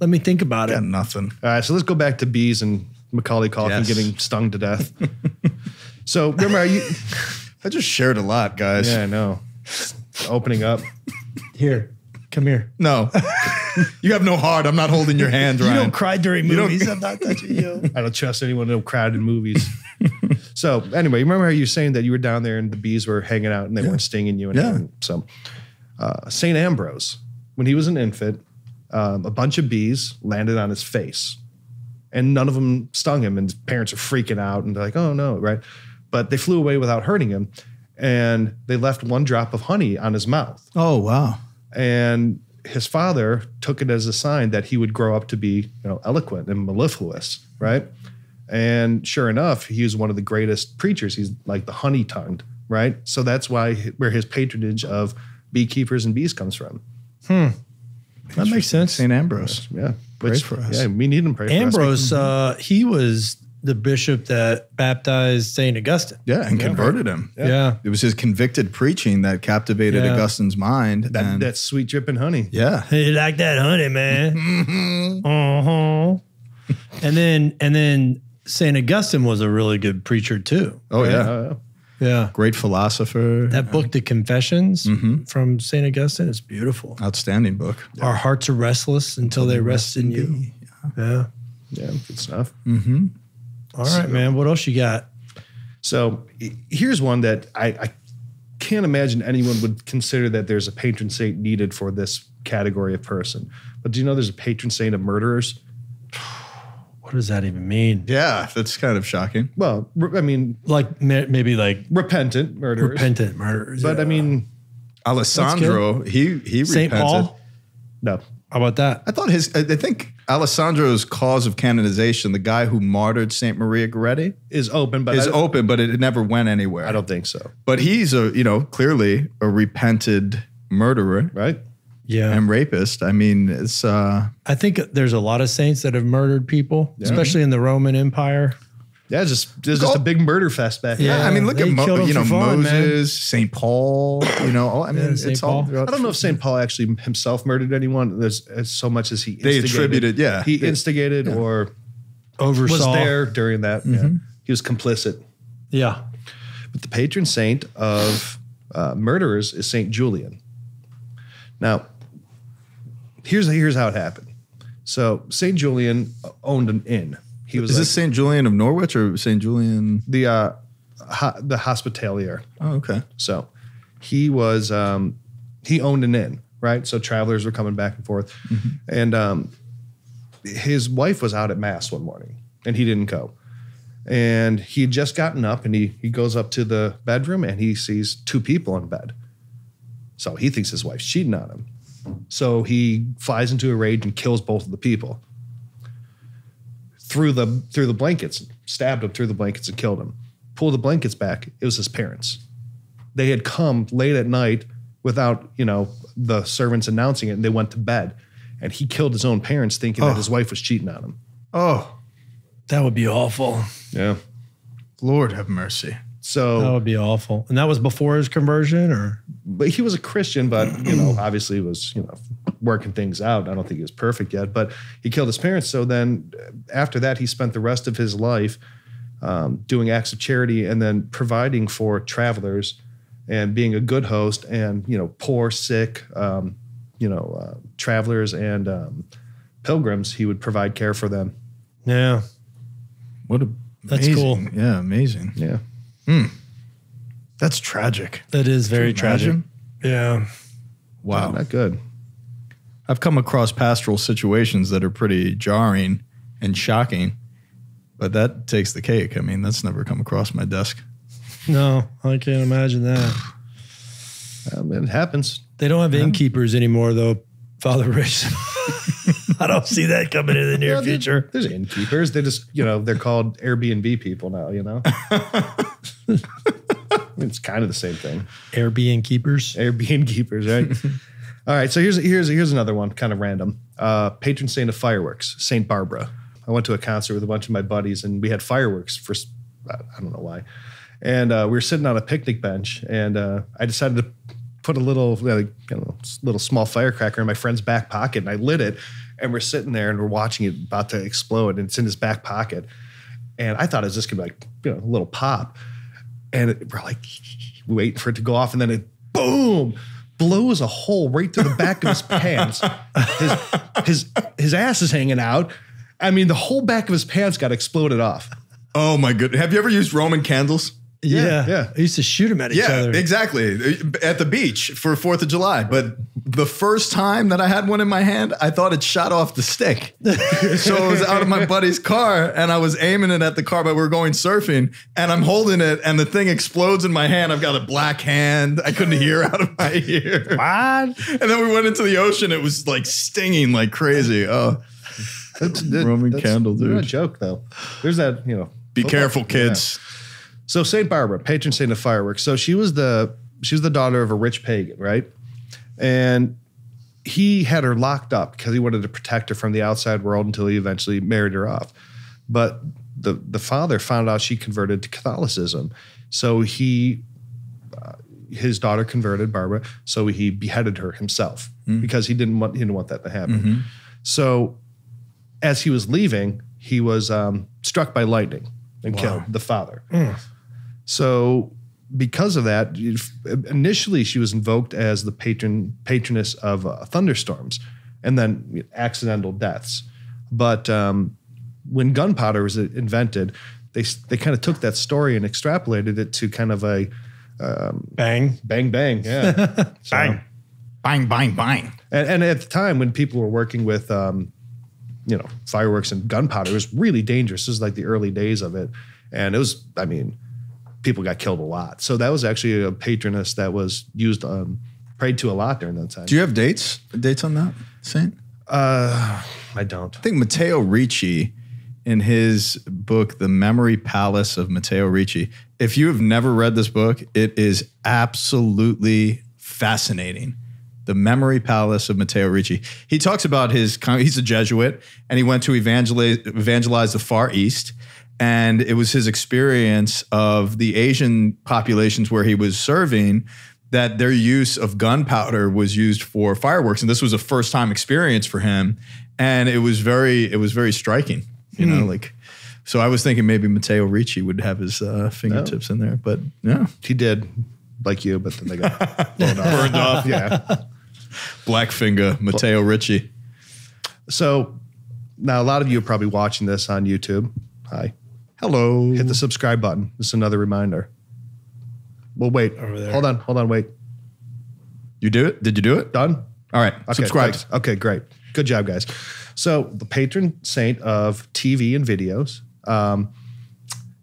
Speaker 1: Let me think about
Speaker 3: Got
Speaker 1: it.
Speaker 3: nothing.
Speaker 2: All right, so let's go back to bees and Macaulay Culkin
Speaker 3: Yes.
Speaker 2: getting stung to death. so remember, you?
Speaker 3: I just shared a lot, guys.
Speaker 2: Yeah, I know. Opening up.
Speaker 1: Here, come here.
Speaker 3: No, you have no heart. I'm not holding your hand,
Speaker 1: right?
Speaker 3: You
Speaker 1: don't cry during
Speaker 3: don't-
Speaker 1: movies. I'm not touching you.
Speaker 2: I don't trust anyone in crowded movies. so anyway, remember how you were saying that you were down there and the bees were hanging out and they weren't stinging you and
Speaker 3: Yeah.
Speaker 2: everything. So uh, Saint Ambrose, when he was an infant, um, a bunch of bees landed on his face, and none of them stung him. And his parents are freaking out and they're like, "Oh no!" Right? But they flew away without hurting him, and they left one drop of honey on his mouth.
Speaker 3: oh wow.
Speaker 2: And his father took it as a sign that he would grow up to be, you know, eloquent and mellifluous, right? And sure enough, he was one of the greatest preachers. He's like the honey tongued, right? So that's why where his patronage of beekeepers and bees comes from. Hmm.
Speaker 1: That makes sense.
Speaker 3: St. Ambrose.
Speaker 2: Yeah,
Speaker 3: Prays for us.
Speaker 2: Yeah, we need him pray for us.
Speaker 1: Ambrose, uh, he was the bishop that baptized Saint Augustine.
Speaker 3: Yeah, and converted him.
Speaker 1: Yeah.
Speaker 3: It was his convicted preaching that captivated
Speaker 1: Yeah.
Speaker 3: Augustine's mind.
Speaker 2: That,
Speaker 3: and
Speaker 2: that sweet dripping honey.
Speaker 3: yeah.
Speaker 1: Hey, you like that honey, man? uh-huh. And then and then Saint Augustine was a really good preacher too.
Speaker 3: Oh yeah.
Speaker 2: Uh,
Speaker 1: Yeah.
Speaker 3: Great philosopher.
Speaker 1: That book, The Confessions
Speaker 3: Mm-hmm.
Speaker 1: from Saint Augustine, is beautiful.
Speaker 3: Outstanding book.
Speaker 1: Our hearts are restless until they rest in you. Yeah.
Speaker 2: yeah, good stuff.
Speaker 1: All right, man. What else you got?
Speaker 2: So here's one that I, I can't imagine anyone would consider that there's a patron saint needed for this category of person. But do you know there's a patron saint of murderers?
Speaker 1: What does that even mean?
Speaker 3: Yeah, that's kind of shocking.
Speaker 2: Well, I mean,
Speaker 1: Like maybe like
Speaker 2: repentant murderers.
Speaker 1: repentant murderers.
Speaker 2: But
Speaker 1: yeah.
Speaker 2: I mean,
Speaker 3: Alessandro, he he
Speaker 1: Saint
Speaker 3: repented.
Speaker 1: Paul.
Speaker 2: no.
Speaker 1: How about that?
Speaker 3: I thought his I I think Alessandro's cause of canonization, the guy who martyred Saint Maria Goretti,
Speaker 2: Is open, but
Speaker 3: is
Speaker 2: I,
Speaker 3: open, but it never went anywhere.
Speaker 2: I don't think so.
Speaker 3: But he's a, you know, clearly a repented murderer
Speaker 2: Right?
Speaker 1: Yeah.
Speaker 3: and rapist. I mean, it's uh
Speaker 1: I think there's a lot of saints that have murdered people, especially in the Roman Empire.
Speaker 2: Yeah, it's just it's just a big murder fest back
Speaker 1: Yeah.
Speaker 2: then.
Speaker 3: I mean, look
Speaker 1: they
Speaker 3: at Mo, you know
Speaker 1: fun.
Speaker 3: Moses, Saint Paul. You know, all- I mean,
Speaker 1: Yeah,
Speaker 3: it's
Speaker 1: Saint
Speaker 3: all.
Speaker 1: Paul.
Speaker 2: I don't know if St. Paul actually himself murdered anyone. There's as so much as he
Speaker 3: They attributed- yeah.
Speaker 2: he
Speaker 3: They-
Speaker 2: instigated or oversaw was
Speaker 1: Oversaw.
Speaker 2: there during that.
Speaker 3: Mm-hmm.
Speaker 2: He was complicit.
Speaker 1: Yeah.
Speaker 2: But the patron saint of uh, murderers is Saint Julian. Now, here's here's how it happened. So Saint Julian owned an inn. He was
Speaker 3: Is
Speaker 2: like
Speaker 3: this Saint Julian of Norwich or Saint Julian?
Speaker 2: the uh, ho- the hospitalier.
Speaker 3: Oh, okay.
Speaker 2: So he was um, he owned an inn, right? So travelers were coming back and forth, and um, his wife was out at mass one morning, and he didn't go. And he had just gotten up, and he he goes up to the bedroom, and he sees two people in bed. So he thinks his wife's cheating on him. So he flies into a rage and kills both of the people through the through the blankets, stabbed him through the blankets and killed him. Pulled the blankets back. It was his parents. They had come late at night without you know the servants announcing it, and they went to bed. And he killed his own parents, thinking that oh. his wife was cheating on him.
Speaker 3: Oh,
Speaker 1: That would be awful.
Speaker 2: Yeah.
Speaker 3: Lord have mercy.
Speaker 2: So that
Speaker 1: would be awful. And that was before his conversion or
Speaker 2: but he was a Christian, but you know, obviously was you know working things out. I don't think he was perfect yet, but he killed his parents. So then, uh, after that, he spent the rest of his life um, doing acts of charity and then providing for travelers and being a good host and you know poor, sick, um, you know, uh, travelers and um, pilgrims. He would provide care for them.
Speaker 1: Yeah.
Speaker 3: What a
Speaker 1: That's
Speaker 3: amazing- Yeah, amazing.
Speaker 2: Yeah.
Speaker 3: That's tragic.
Speaker 1: That is very tragic. Yeah.
Speaker 3: Wow.
Speaker 2: Not good.
Speaker 3: I've come across pastoral situations that are pretty jarring and shocking, but that takes the cake. I mean, that's never come across my desk.
Speaker 1: No, I can't imagine that.
Speaker 2: Um, it happens.
Speaker 1: They don't have innkeepers anymore though, Father Rich. I don't see that coming in the near
Speaker 2: Well, there-
Speaker 1: future.
Speaker 2: There's innkeepers. They just, you know, they're called Airbnb people now, you know? it's kind of the same thing.
Speaker 1: Airbnb keepers.
Speaker 2: Airbnb keepers, right? All right. So here's here's here's another one, kind of random. Uh, patron saint of fireworks, Saint Barbara. I went to a concert with a bunch of my buddies, and we had fireworks for I don't know why. And uh, we were sitting on a picnic bench, and uh, I decided to put a little, you know, little small firecracker in my friend's back pocket, and I lit it. And we're sitting there, and we're watching it about to explode, and it's in his back pocket. And I thought it was just gonna be like, you know, a little pop. And it, we're like waiting for it to go off, and then it boom blows a hole right through the back of his pants. His his his ass is hanging out. I mean, the whole back of his pants got exploded off.
Speaker 3: Oh my goodness. Have you ever used Roman candles?
Speaker 1: Yeah,
Speaker 2: yeah.
Speaker 1: I used to shoot them at each
Speaker 3: Yeah,
Speaker 1: other.
Speaker 3: exactly. At the beach for 4th of July. But the first time that I had one in my hand, I thought it shot off the stick. so it was out of my buddy's car and I was aiming it at the car, but we were going surfing and I'm holding it and the thing explodes in my hand. I've got a black hand. I couldn't hear out of my ear.
Speaker 1: What?
Speaker 3: And then we went into the ocean. It was like stinging like crazy. Oh,
Speaker 2: That's, that-
Speaker 3: Roman
Speaker 2: that's
Speaker 3: candle,
Speaker 2: not
Speaker 3: dude.
Speaker 2: a joke though. There's that, you know.
Speaker 3: be
Speaker 2: football-
Speaker 3: careful, kids.
Speaker 2: So Saint Barbara, patron saint of fireworks. So she was the she was the daughter of a rich pagan, right? And he had her locked up because he wanted to protect her from the outside world until he eventually married her off. But the the father found out she converted to Catholicism, so he uh, his daughter converted Barbara, so he beheaded her himself because he didn't want he didn't want that to happen. So as he was leaving, he was um, struck by lightning and killed the father. So because of that, initially she was invoked as the patron patroness of uh, thunderstorms and then accidental deaths. But um, when gunpowder was invented, they they kind of took that story and extrapolated it to kind of a
Speaker 1: Bang.
Speaker 2: bang bang, yeah, bang.
Speaker 3: Bang, bang, bang.
Speaker 2: And, and at the time when people were working with, um, you know, fireworks and gunpowder, it was really dangerous. This is like the early days of it, and it was, I mean, people got killed a lot. So that was actually a patroness that was used, um, prayed to a lot during that time.
Speaker 3: Do you have dates? Dates on that, Saint?
Speaker 2: Uh, I don't.
Speaker 3: I think Matteo Ricci, in his book, The Memory Palace of Matteo Ricci, if you have never read this book, it is absolutely fascinating. The Memory Palace of Matteo Ricci. He talks about his, he's a Jesuit, and he went to evangelize, evangelize the Far East. And it was his experience of the Asian populations where he was serving that their use of gunpowder was used for fireworks. And this was a first time experience for him. And it was very, it was very striking, you know, like, so I was thinking maybe Matteo Ricci would have his uh, fingertips in there, but yeah.
Speaker 2: He did, like you, but then they got blown off. burned off. Yeah.
Speaker 3: Blackfinger, Matteo Ricci.
Speaker 2: So now a lot of you are probably watching this on YouTube. Hi.
Speaker 3: Hello.
Speaker 2: Hit the subscribe button. This is another reminder. Well, wait.
Speaker 1: Over there.
Speaker 2: Hold on. Hold on. Wait.
Speaker 3: You do it? Did you do it?
Speaker 2: Done?
Speaker 3: All right.
Speaker 2: Okay,
Speaker 3: Subscribe.
Speaker 2: thanks. Okay, great. Good job, guys. So the patron saint of TV and videos um,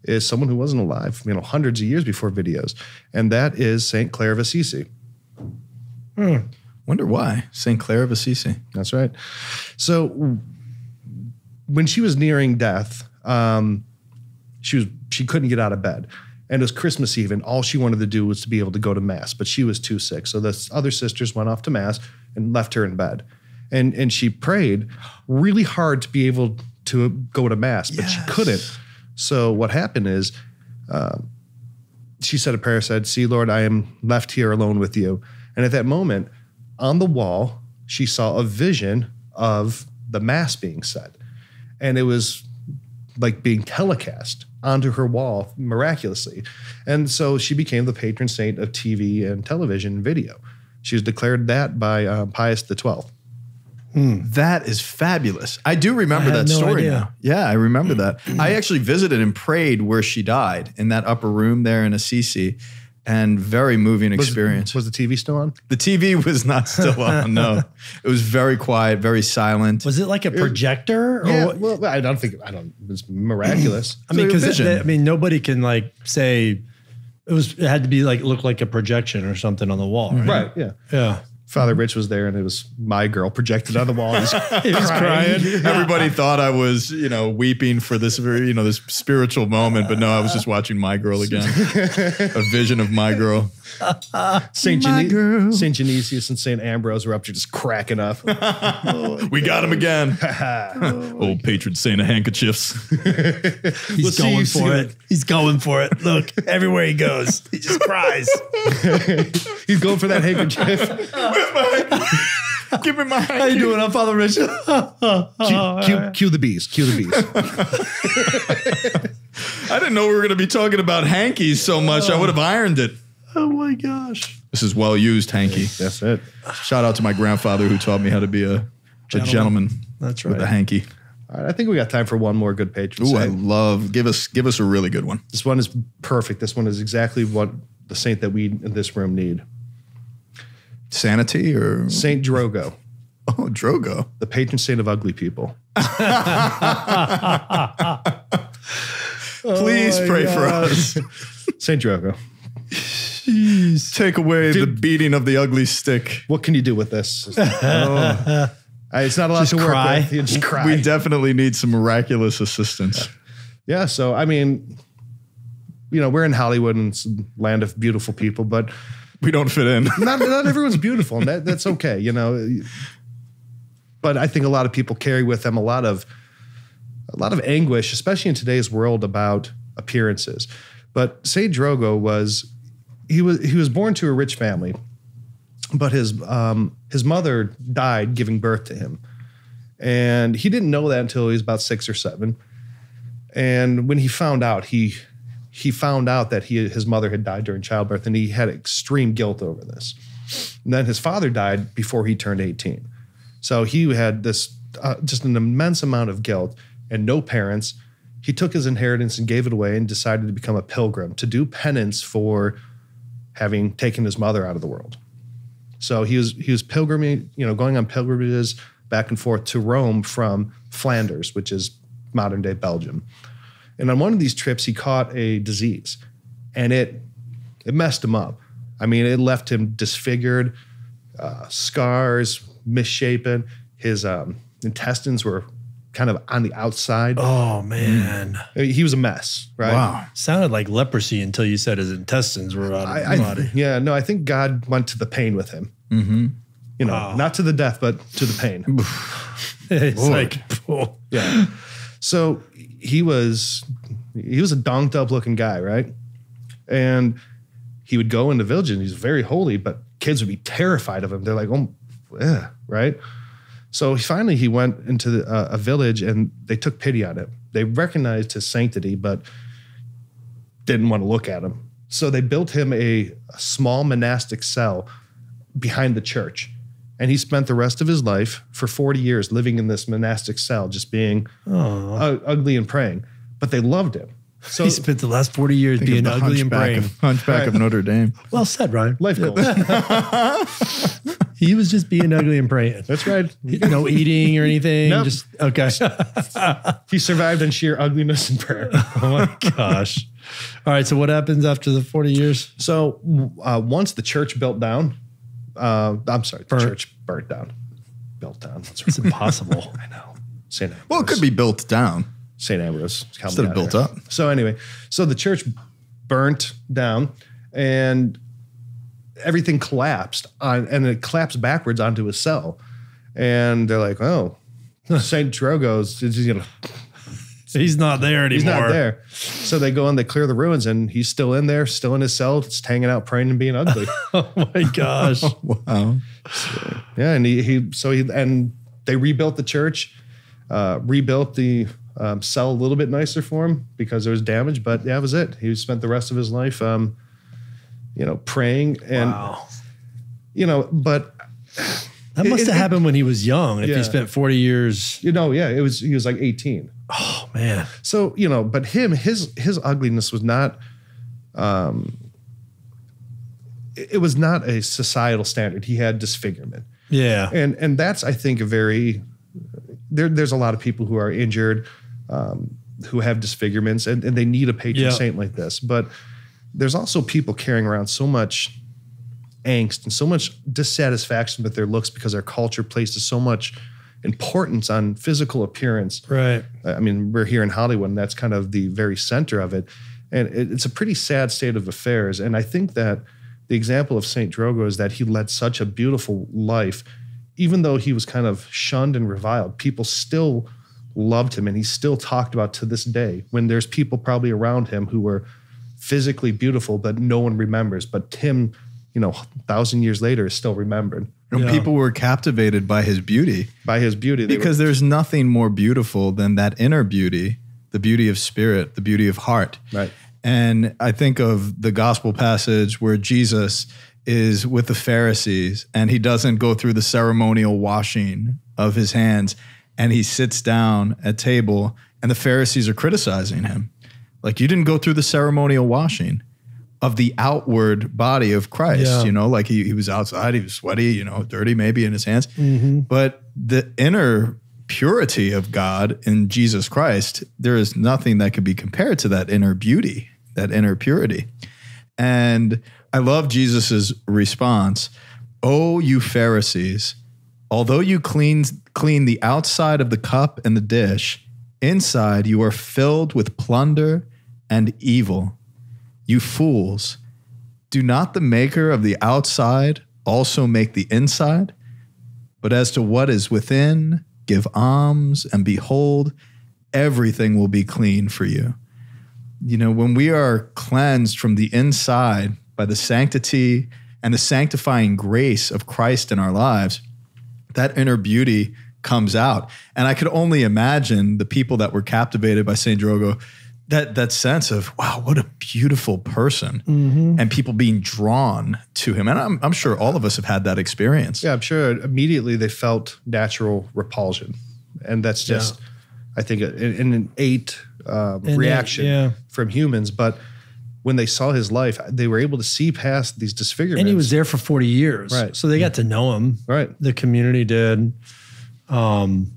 Speaker 2: is someone who wasn't alive, you know, hundreds of years before videos, and that is Saint Clare of Assisi. Hmm.
Speaker 3: Wonder why. St. Clare of Assisi.
Speaker 2: That's right. So when she was nearing death, um, she was she couldn't get out of bed, and it was Christmas Eve, and all she wanted to do was to be able to go to mass, but she was too sick. So the other sisters went off to mass and left her in bed, and and she prayed really hard to be able to go to mass, but she couldn't. So what happened is. uh, she said a prayer, said, See, Lord, I am left here alone with you. And at that moment, on the wall, she saw a vision of the Mass being said. And it was like being telecast onto her wall miraculously. And so she became the patron saint of TV and television and video. She was declared that by uh, Pius XII.
Speaker 3: That is fabulous. I do remember
Speaker 1: I
Speaker 3: that
Speaker 1: no
Speaker 3: story
Speaker 1: idea.
Speaker 3: now. Yeah, I remember that. I actually visited and prayed where she died in that upper room there in Assisi, and very moving experience.
Speaker 2: Was the TV still on?
Speaker 3: the TV was not still on. No, it was very quiet, very silent.
Speaker 1: Was it like a projector? Or
Speaker 2: Yeah, well, I don't think, I don't, it's miraculous.
Speaker 1: I mean, because. I mean, nobody can like say it was. It had to be like look like a projection or something on the wall, right?
Speaker 2: right, yeah.
Speaker 1: Yeah.
Speaker 2: Father Rich was there, and it was my girl projected on the wall. He's
Speaker 1: He was crying.
Speaker 3: Everybody thought I was, you know, weeping for this very, you know, this spiritual moment, but no, I was just watching My Girl again. A vision of My Girl.
Speaker 2: Saint
Speaker 3: My
Speaker 2: Gene-
Speaker 3: girl.
Speaker 2: Saint Genesius and Saint Ambrose were up there just cracking up.
Speaker 3: We got him again. Old patron saint of handkerchiefs.
Speaker 1: He's
Speaker 2: We'll
Speaker 1: going for
Speaker 2: soon.
Speaker 1: it. He's going for it. Look, everywhere he goes, he just cries.
Speaker 2: He's going for that handkerchief.
Speaker 3: Give me my
Speaker 1: How you doing? I'm Father Richard.
Speaker 2: Cue, cue, cue the bees. Cue the bees.
Speaker 3: I didn't know we were going to be talking about hankies so much. I would have ironed it.
Speaker 1: oh my gosh.
Speaker 3: This is well used hanky.
Speaker 2: That's it.
Speaker 3: Shout out to my grandfather who taught me how to be a, a gentleman.
Speaker 1: That's right.
Speaker 3: With a hanky.
Speaker 2: All right, I think we got time for one more good patron
Speaker 3: Ooh, I love. Give us give us a really good one.
Speaker 2: This one is perfect. This one is exactly what the saint that we in this room need.
Speaker 3: Sanity or
Speaker 2: Saint Drogo,
Speaker 3: oh Drogo.
Speaker 2: the patron saint of ugly people.
Speaker 3: Please
Speaker 1: my
Speaker 3: pray for us.
Speaker 2: Saint Drogo. Jeez.
Speaker 3: Take away the beating of the ugly stick.
Speaker 2: What can you do with this? Uh, it's not a lot
Speaker 1: Just
Speaker 2: to work
Speaker 1: cry.
Speaker 2: with. You just cry.
Speaker 3: We definitely need some miraculous assistance.
Speaker 2: Yeah, so I mean, you know, we're in Hollywood and it's a land of beautiful people, but
Speaker 3: We don't fit in.
Speaker 2: not not everyone's beautiful, and that, that's okay, you know. But I think a lot of people carry with them a lot of a lot of anguish, especially in today's world, about appearances. But Saint Drogo was he was he was born to a rich family, but his um, his mother died giving birth to him, and he didn't know that until he was about six or seven. And when he found out, he he found out that he his mother had died during childbirth, and he had extreme guilt over this. And then his father died before he turned eighteen, so he had this uh, just an immense amount of guilt and no parents. He took his inheritance and gave it away and decided to become a pilgrim to do penance for having taken his mother out of the world. So he was he was pilgriming, you know, going on pilgrimages back and forth to Rome from Flanders, which is modern day Belgium. And on one of these trips, he caught a disease, and it it messed him up. I mean, it left him disfigured, uh, scars, misshapen. His um, intestines were kind of on the outside.
Speaker 1: Oh man,
Speaker 2: I mean, he was a mess, right?
Speaker 3: Wow.
Speaker 1: sounded like leprosy until you said his intestines were out of
Speaker 2: I,
Speaker 1: the
Speaker 2: I,
Speaker 1: body.
Speaker 2: yeah, no, I think God went to the pain with him.
Speaker 3: Mm-hmm.
Speaker 2: You know,
Speaker 1: Wow.
Speaker 2: not to the death, but to the pain.
Speaker 1: it's
Speaker 3: Lord.
Speaker 1: like, oh,
Speaker 2: Yeah. So he was he was a donked up looking guy, right? And he would go into villages. he's very holy, but kids would be terrified of him. They're like, oh, yeah, right? So finally he went into the, uh, a village and they took pity on him. They recognized his sanctity, but didn't want to look at him. So they built him a, a small monastic cell behind the church. And he spent the rest of his life for 40 years living in this monastic cell, just being uh, ugly and praying. But they loved him. So
Speaker 1: he spent the last forty years
Speaker 3: Think of
Speaker 1: being
Speaker 3: the
Speaker 1: ugly and
Speaker 3: hunchback
Speaker 1: praying.
Speaker 3: Of, hunchback of Notre Dame.
Speaker 1: Well said, Ryan.
Speaker 2: life goals.
Speaker 1: He was just being ugly and praying.
Speaker 2: That's right.
Speaker 1: No eating or anything.
Speaker 2: Nope.
Speaker 1: Just okay.
Speaker 2: He survived on sheer ugliness and prayer.
Speaker 1: oh my gosh. All right. So what happens after the forty years?
Speaker 2: So uh, once the church built down, uh, I'm sorry, the
Speaker 1: Burnt.
Speaker 2: church burnt down, built down. That's
Speaker 1: It's impossible.
Speaker 2: I know. Saint Ambrose.
Speaker 3: Well, it could be built down.
Speaker 2: St. Ambrose. help me
Speaker 3: Instead of
Speaker 2: out
Speaker 3: built
Speaker 2: here.
Speaker 3: up.
Speaker 2: So anyway, so the church burnt down and everything collapsed on, and it collapsed backwards onto a cell. And they're like, oh, St. Drogo's, you know,
Speaker 1: He's not there anymore.
Speaker 2: he's not there. So they go and they clear the ruins and he's still in there, still in his cell, just hanging out, praying and being ugly.
Speaker 1: Oh my gosh.
Speaker 3: Wow.
Speaker 2: yeah. And he, he, so he, and they rebuilt the church, uh, rebuilt the um, cell a little bit nicer for him because there was damage, but that was it. He spent the rest of his life, um, you know, praying and,
Speaker 1: wow.
Speaker 2: you know, but
Speaker 1: That must
Speaker 2: it-
Speaker 1: have
Speaker 2: it-
Speaker 1: happened when he was young. If
Speaker 2: Yeah.
Speaker 1: he spent 40 years.
Speaker 2: you know, yeah, it was, he was like 18.
Speaker 1: Man.
Speaker 2: So, you know, but him, his, his ugliness was not, um, it was not a societal standard. He had disfigurement.
Speaker 1: Yeah.
Speaker 2: and and that's I think a very there. There's a lot of people who are injured, um, who have disfigurements, and, and they need a patron
Speaker 1: Yeah.
Speaker 2: saint like this. But there's also people carrying around so much angst and so much dissatisfaction with their looks because our culture places so much importance on physical appearance.
Speaker 1: Right.
Speaker 2: I mean, we're here in Hollywood, and that's kind of the very center of it. And it, it's a pretty sad state of affairs. And I think that the example of St. Drogo is that he led such a beautiful life, even though he was kind of shunned and reviled, people still loved him and he's still talked about to this day when there's people probably around him who were physically beautiful, but no one remembers. But Tim, you know, a thousand years later is still remembered
Speaker 3: And
Speaker 1: Yeah.
Speaker 3: people were captivated by his beauty
Speaker 2: by his beauty. They were-
Speaker 3: because there's nothing more beautiful than that inner beauty, the beauty of spirit, the beauty of heart.
Speaker 2: Right.
Speaker 3: And I think of the gospel passage where Jesus is with the Pharisees and he doesn't go through the ceremonial washing of his hands and he sits down at table and the Pharisees are criticizing him. Like you didn't go through the ceremonial washing of the outward body of Christ,
Speaker 1: Yeah.
Speaker 3: you know, like he, he was outside, he was sweaty, you know, dirty maybe in his hands. Mm-hmm. But the inner purity of God in Jesus Christ, there is nothing that could be compared to that inner beauty, that inner purity. And I love Jesus's response, "Oh you Pharisees, although you clean clean the outside of the cup and the dish, inside you are filled with plunder and evil. You fools, do not the maker of the outside also make the inside? But as to what is within, give alms, and behold, everything will be clean for you. You know, when we are cleansed from the inside by the sanctity and the sanctifying grace of Christ in our lives, that inner beauty comes out. And I could only imagine the people that were captivated by St. Drogo, that that sense of, wow, what a beautiful person. And people being drawn to him. And I'm, I'm sure all of us have had that experience.
Speaker 2: Yeah, I'm sure immediately they felt natural repulsion, and that's just, I think, an, an innate um, reaction
Speaker 1: they- yeah.
Speaker 2: from humans. But when they saw his life, they were able to see past these disfigurements.
Speaker 1: And he was there for 40 years.
Speaker 2: Right.
Speaker 1: So they got to know him.
Speaker 2: right.
Speaker 1: The community did. Um,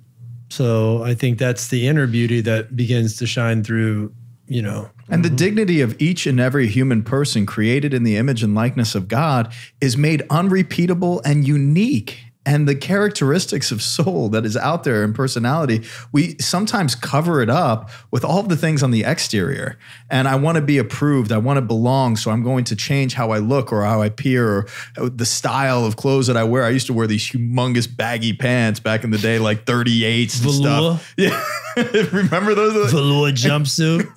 Speaker 1: so I think that's the inner beauty that begins to shine through, you know.
Speaker 3: And the mm-hmm. dignity of each and every human person created in the image and likeness of God is made unrepeatable and unique. And the characteristics of soul that is out there in personality, we sometimes cover it up with all the things on the exterior. And I want to be approved. I want to belong. So I'm going to change how I look or how I appear or the style of clothes that I wear. I used to wear these humongous baggy pants back in the day, like 38s and
Speaker 1: Velour?
Speaker 3: stuff. Yeah. Remember those?
Speaker 1: Velour jumpsuit.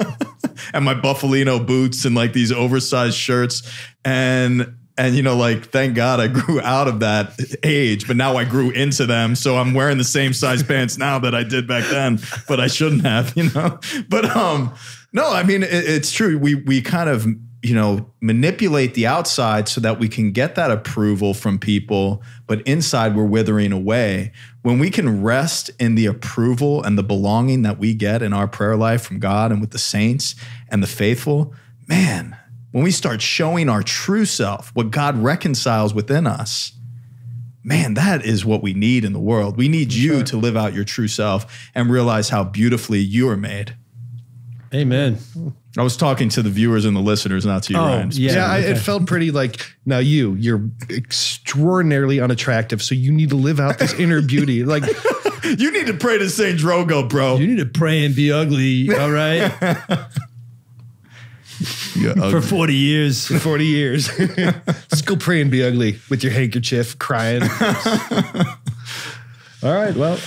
Speaker 3: and my buffalino boots and like these oversized shirts and and you know like thank god i grew out of that age but now i grew into them. So i'm wearing the same size pants now that i did back then but i shouldn't have you know? But um no i mean it, it's true. We we kind of you know manipulate the outside so that we can get that approval from people but inside we're withering away. When we can rest in the approval and the belonging that we get in our prayer life from god and with the saints and the faithful man when we start showing our true self what god reconciles within us man that is what we need in the world we need you to live out your true self and realize how beautifully you are made
Speaker 1: Amen.
Speaker 3: I was talking to the viewers and the listeners, not to you,
Speaker 1: Oh,
Speaker 3: Ryan.
Speaker 1: yeah.
Speaker 2: Yeah, I, it felt pretty like now you, you're extraordinarily unattractive, so you need to live out this inner beauty. Like,
Speaker 3: You need to pray to Saint Drogo, bro.
Speaker 1: You need to pray and be ugly, all right? For 40 years.
Speaker 2: 40 years. Just go pray and be ugly with your handkerchief, crying. All right. Well,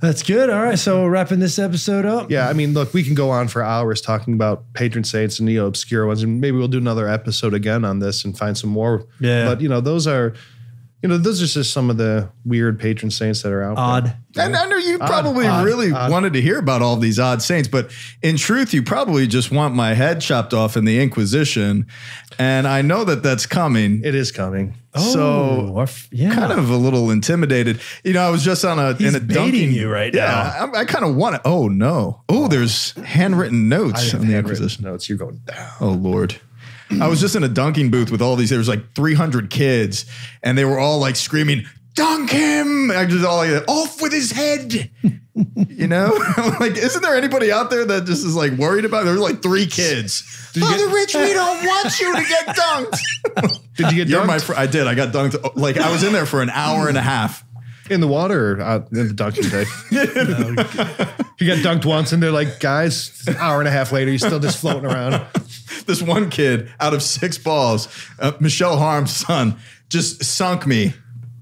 Speaker 1: That's good. All right. So we're wrapping this episode up.
Speaker 2: yeah. I mean, look, we can go on for hours talking about patron saints and know obscure ones, and maybe we'll do another episode again on this and find some more.
Speaker 1: Yeah.
Speaker 2: But you know, those are, you know, those are just some of the weird patron saints that are out there.
Speaker 1: Odd.
Speaker 3: And I know you probably
Speaker 2: odd,
Speaker 3: really
Speaker 2: odd.
Speaker 3: wanted to hear about all these odd saints, but in truth, you probably just want my head chopped off in the Inquisition. And I know that that's coming.
Speaker 2: It is coming.
Speaker 3: Oh, so
Speaker 1: or f- yeah.
Speaker 3: kind of a little intimidated. You know, I was just on a
Speaker 1: He's
Speaker 3: in a dunking
Speaker 1: you right
Speaker 3: yeah, I, I kind of want to. Oh no! Oh, there's handwritten notes
Speaker 2: I
Speaker 3: on the
Speaker 2: handwritten
Speaker 3: Inquisition.
Speaker 2: notes. You're going down.
Speaker 3: Oh Lord. I was just in a dunking booth with all these. There was like 300 kids, and they were all like screaming, "Dunk him!" I just all like, "Off with his head!" you know, like, isn't there anybody out there that just is like worried about? There were like three kids. Father oh, Rich, we don't want you to get dunked.
Speaker 2: Did you get
Speaker 3: You're
Speaker 2: dunked
Speaker 3: my. Fr- I did. I got dunked. Like I was in there for an hour and a half.
Speaker 2: In the water or out in the dunking tank? you got dunked once, and they're like, guys, an hour and a half later, you're still just floating around.
Speaker 3: this one kid out of six balls, uh, Michelle Harm's son, just sunk me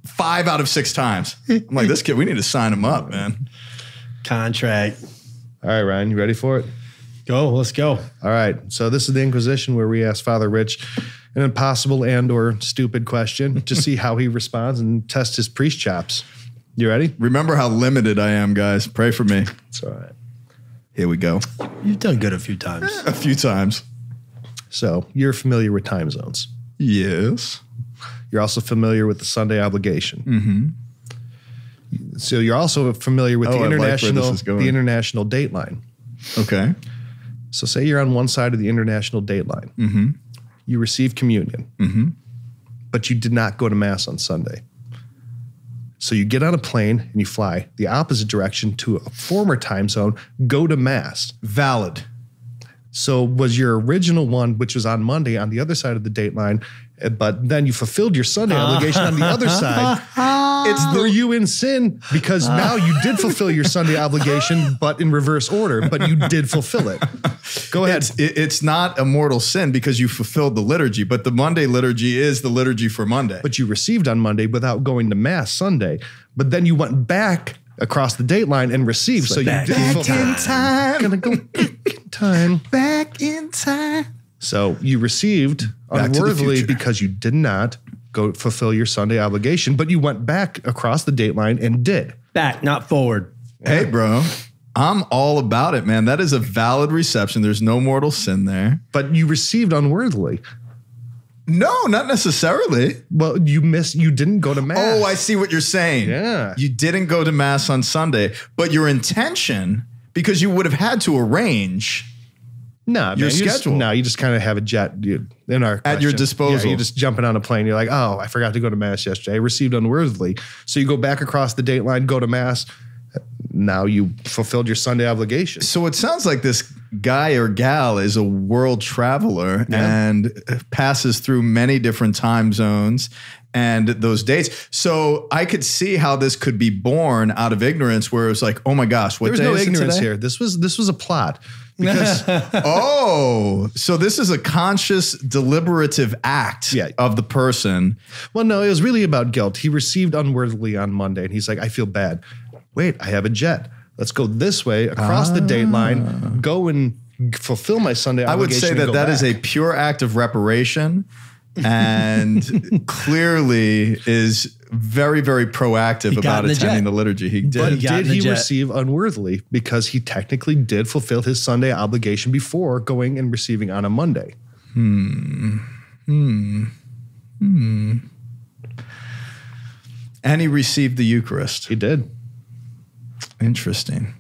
Speaker 3: five out of six times. I'm like, this kid, we need to sign him up, man.
Speaker 1: contract.
Speaker 2: All right, Ryan, you ready for it?
Speaker 1: Go. Let's go.
Speaker 2: All right. So this is the Inquisition where we ask Father Rich an impossible and or stupid question to see how he responds and test his priest chops. You ready?
Speaker 3: Remember how limited I am, guys. Pray for me.
Speaker 2: It's all right.
Speaker 3: Here we go.
Speaker 1: You've done good a few times.
Speaker 3: A few times.
Speaker 2: So you're familiar with time zones.
Speaker 3: Yes.
Speaker 2: You're also familiar with the Sunday obligation. Mm-hmm. So you're also familiar with
Speaker 3: Oh,
Speaker 2: the
Speaker 3: I like
Speaker 2: international
Speaker 3: this
Speaker 2: the international date line.
Speaker 3: Okay.
Speaker 2: So say you're on one side of the international dateline. Mm-hmm. You receive communion, mm-hmm. but you did not go to mass on Sunday. So you get on a plane and you fly the opposite direction to a former time zone, go to mass.
Speaker 3: Valid.
Speaker 2: So was your original one, which was on Monday, on the other side of the date line, eh, but then you fulfilled your Sunday obligation on the other side. It's were you in sin because uh. now you did fulfill your Sunday obligation, but in reverse order, but you did fulfill it. Go ahead.
Speaker 3: It's, it- it's not a mortal sin because you fulfilled the liturgy, but the Monday liturgy is the liturgy for Monday.
Speaker 2: but you received on Monday without going to mass Sunday. But then you went back across the date line and received. so you
Speaker 1: back
Speaker 2: did
Speaker 1: in
Speaker 3: time.
Speaker 2: Gonna go back in time.
Speaker 3: Back in time.
Speaker 2: So you received
Speaker 3: Back
Speaker 2: unworthily because you did not go fulfill your Sunday obligation, but you went back across the date line and did.
Speaker 1: Back, not forward.
Speaker 3: Hey, bro. I'm all about it, man. That is a valid reception. There's no mortal sin there.
Speaker 2: But you received unworthily.
Speaker 3: No, not necessarily.
Speaker 2: Well, you missed. You didn't go to mass.
Speaker 3: Oh, I see what you're saying.
Speaker 2: Yeah.
Speaker 3: You didn't go to mass on Sunday, but your intention, because you would have had to arrange.
Speaker 2: No,
Speaker 3: Your
Speaker 2: man, you just-
Speaker 3: schedule.
Speaker 2: no, you just kind of have a jet dude, in our
Speaker 3: At your disposal.
Speaker 2: Yeah, you're just jumping on a plane. You're like, oh, I forgot to go to mass yesterday. I received unworthily. So you go back across the date line, go to mass. Now you fulfilled your Sunday obligation.
Speaker 3: So it sounds like this guy or gal is a world traveler and uh, passes through many different time zones and those dates. So I could see how this could be born out of ignorance, where it's like, oh my gosh, what
Speaker 2: There was no ignorance here. This was this was a plot because
Speaker 3: oh, so this is a conscious, deliberative act
Speaker 2: Yeah.
Speaker 3: of the person.
Speaker 2: well, no, it was really about guilt. He received unworthily on Monday, and he's like, I feel bad. Wait, I have a jet. Let's go this way across the date line. Ah. Go and fulfill my Sunday
Speaker 3: I would say that that is a pure act of reparation and clearly is very, very proactive
Speaker 1: got
Speaker 3: about
Speaker 1: in the
Speaker 3: attending the liturgy. He did.
Speaker 2: But
Speaker 1: He
Speaker 2: did he
Speaker 1: jet.
Speaker 2: receive unworthily because he technically did fulfill his Sunday obligation before going and receiving on a Monday? Hmm. Hmm.
Speaker 3: And he received the Eucharist.
Speaker 2: He did.
Speaker 3: Interesting.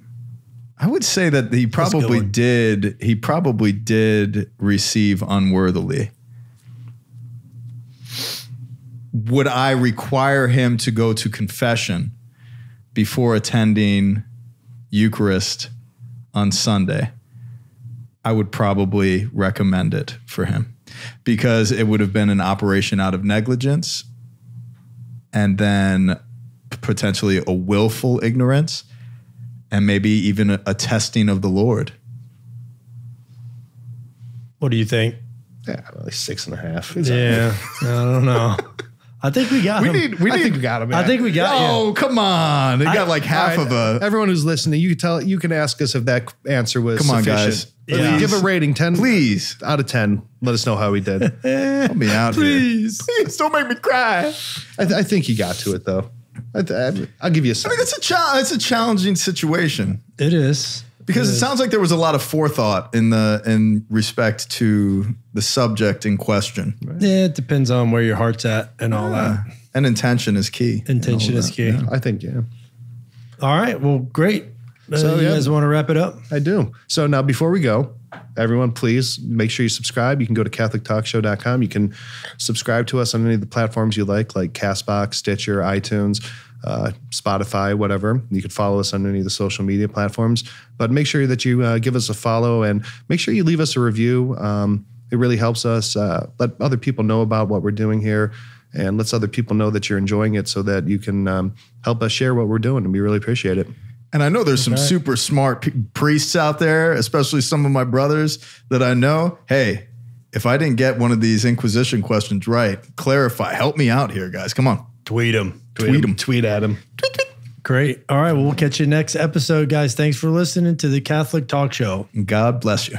Speaker 3: I would say that he probably did. He probably did receive unworthily. Would I require him to go to confession before attending Eucharist on Sunday? I would probably recommend it for him because it would have been an operation out of negligence and then potentially a willful ignorance and maybe even a, a testing of the Lord.
Speaker 1: What do you think?
Speaker 2: Yeah, like six and a half.
Speaker 1: Yeah, I don't know. I think we got
Speaker 3: We
Speaker 1: him.
Speaker 3: need, we
Speaker 2: I
Speaker 3: need.
Speaker 2: think we got him.
Speaker 1: I think we got him.
Speaker 3: oh, come on! They got like half
Speaker 2: All
Speaker 3: of
Speaker 2: right,
Speaker 3: a.
Speaker 2: Everyone who's listening, you can tell. You can ask us if that answer was
Speaker 3: Come on,
Speaker 2: sufficient.
Speaker 3: guys.
Speaker 1: Yeah.
Speaker 2: Give a rating ten.
Speaker 3: Please,
Speaker 2: out of ten. Let us know how we did.
Speaker 3: help me out
Speaker 1: Please.
Speaker 3: here. Please don't make me cry.
Speaker 2: I, th- I think he got to it though. I th- I'll give you a
Speaker 3: I
Speaker 2: seven.
Speaker 3: mean, it's a cha- it's a challenging situation.
Speaker 1: It is.
Speaker 3: Because it sounds like there was a lot of forethought in the in respect to the subject in question,
Speaker 1: Yeah, it depends on where your heart's at and all that.
Speaker 3: and intention is key.
Speaker 1: Intention
Speaker 3: And
Speaker 1: is
Speaker 3: that.
Speaker 1: key.
Speaker 2: I think yeah.
Speaker 1: All right. Well, great. Uh,
Speaker 2: So,
Speaker 1: you
Speaker 2: yeah.
Speaker 1: guys want to wrap it up?
Speaker 2: I do. So now before we go, everyone please make sure you subscribe. You can go to catholictalkshow.com. You can subscribe to us on any of the platforms you like, like Castbox, Stitcher, iTunes, uh, Spotify, whatever. You can follow us on any of the social media platforms. But make sure that you uh, give us a follow and make sure you leave us a review. Um, it really helps us uh, let other people know about what we're doing here and lets other people know that you're enjoying it so that you can um, help us share what we're doing. And we really appreciate it.
Speaker 3: And I know there's some super smart p- priests out there, especially some of my brothers that I know. Hey, if I didn't get one of these Inquisition questions right, clarify. Help me out here, guys. Come on.
Speaker 1: Tweet them.
Speaker 3: Tweet 'em.
Speaker 2: Tweet at him.
Speaker 1: Great. All right. Well, we'll catch you next episode, guys. Thanks for listening to the Catholic Talk Show.
Speaker 3: God bless you.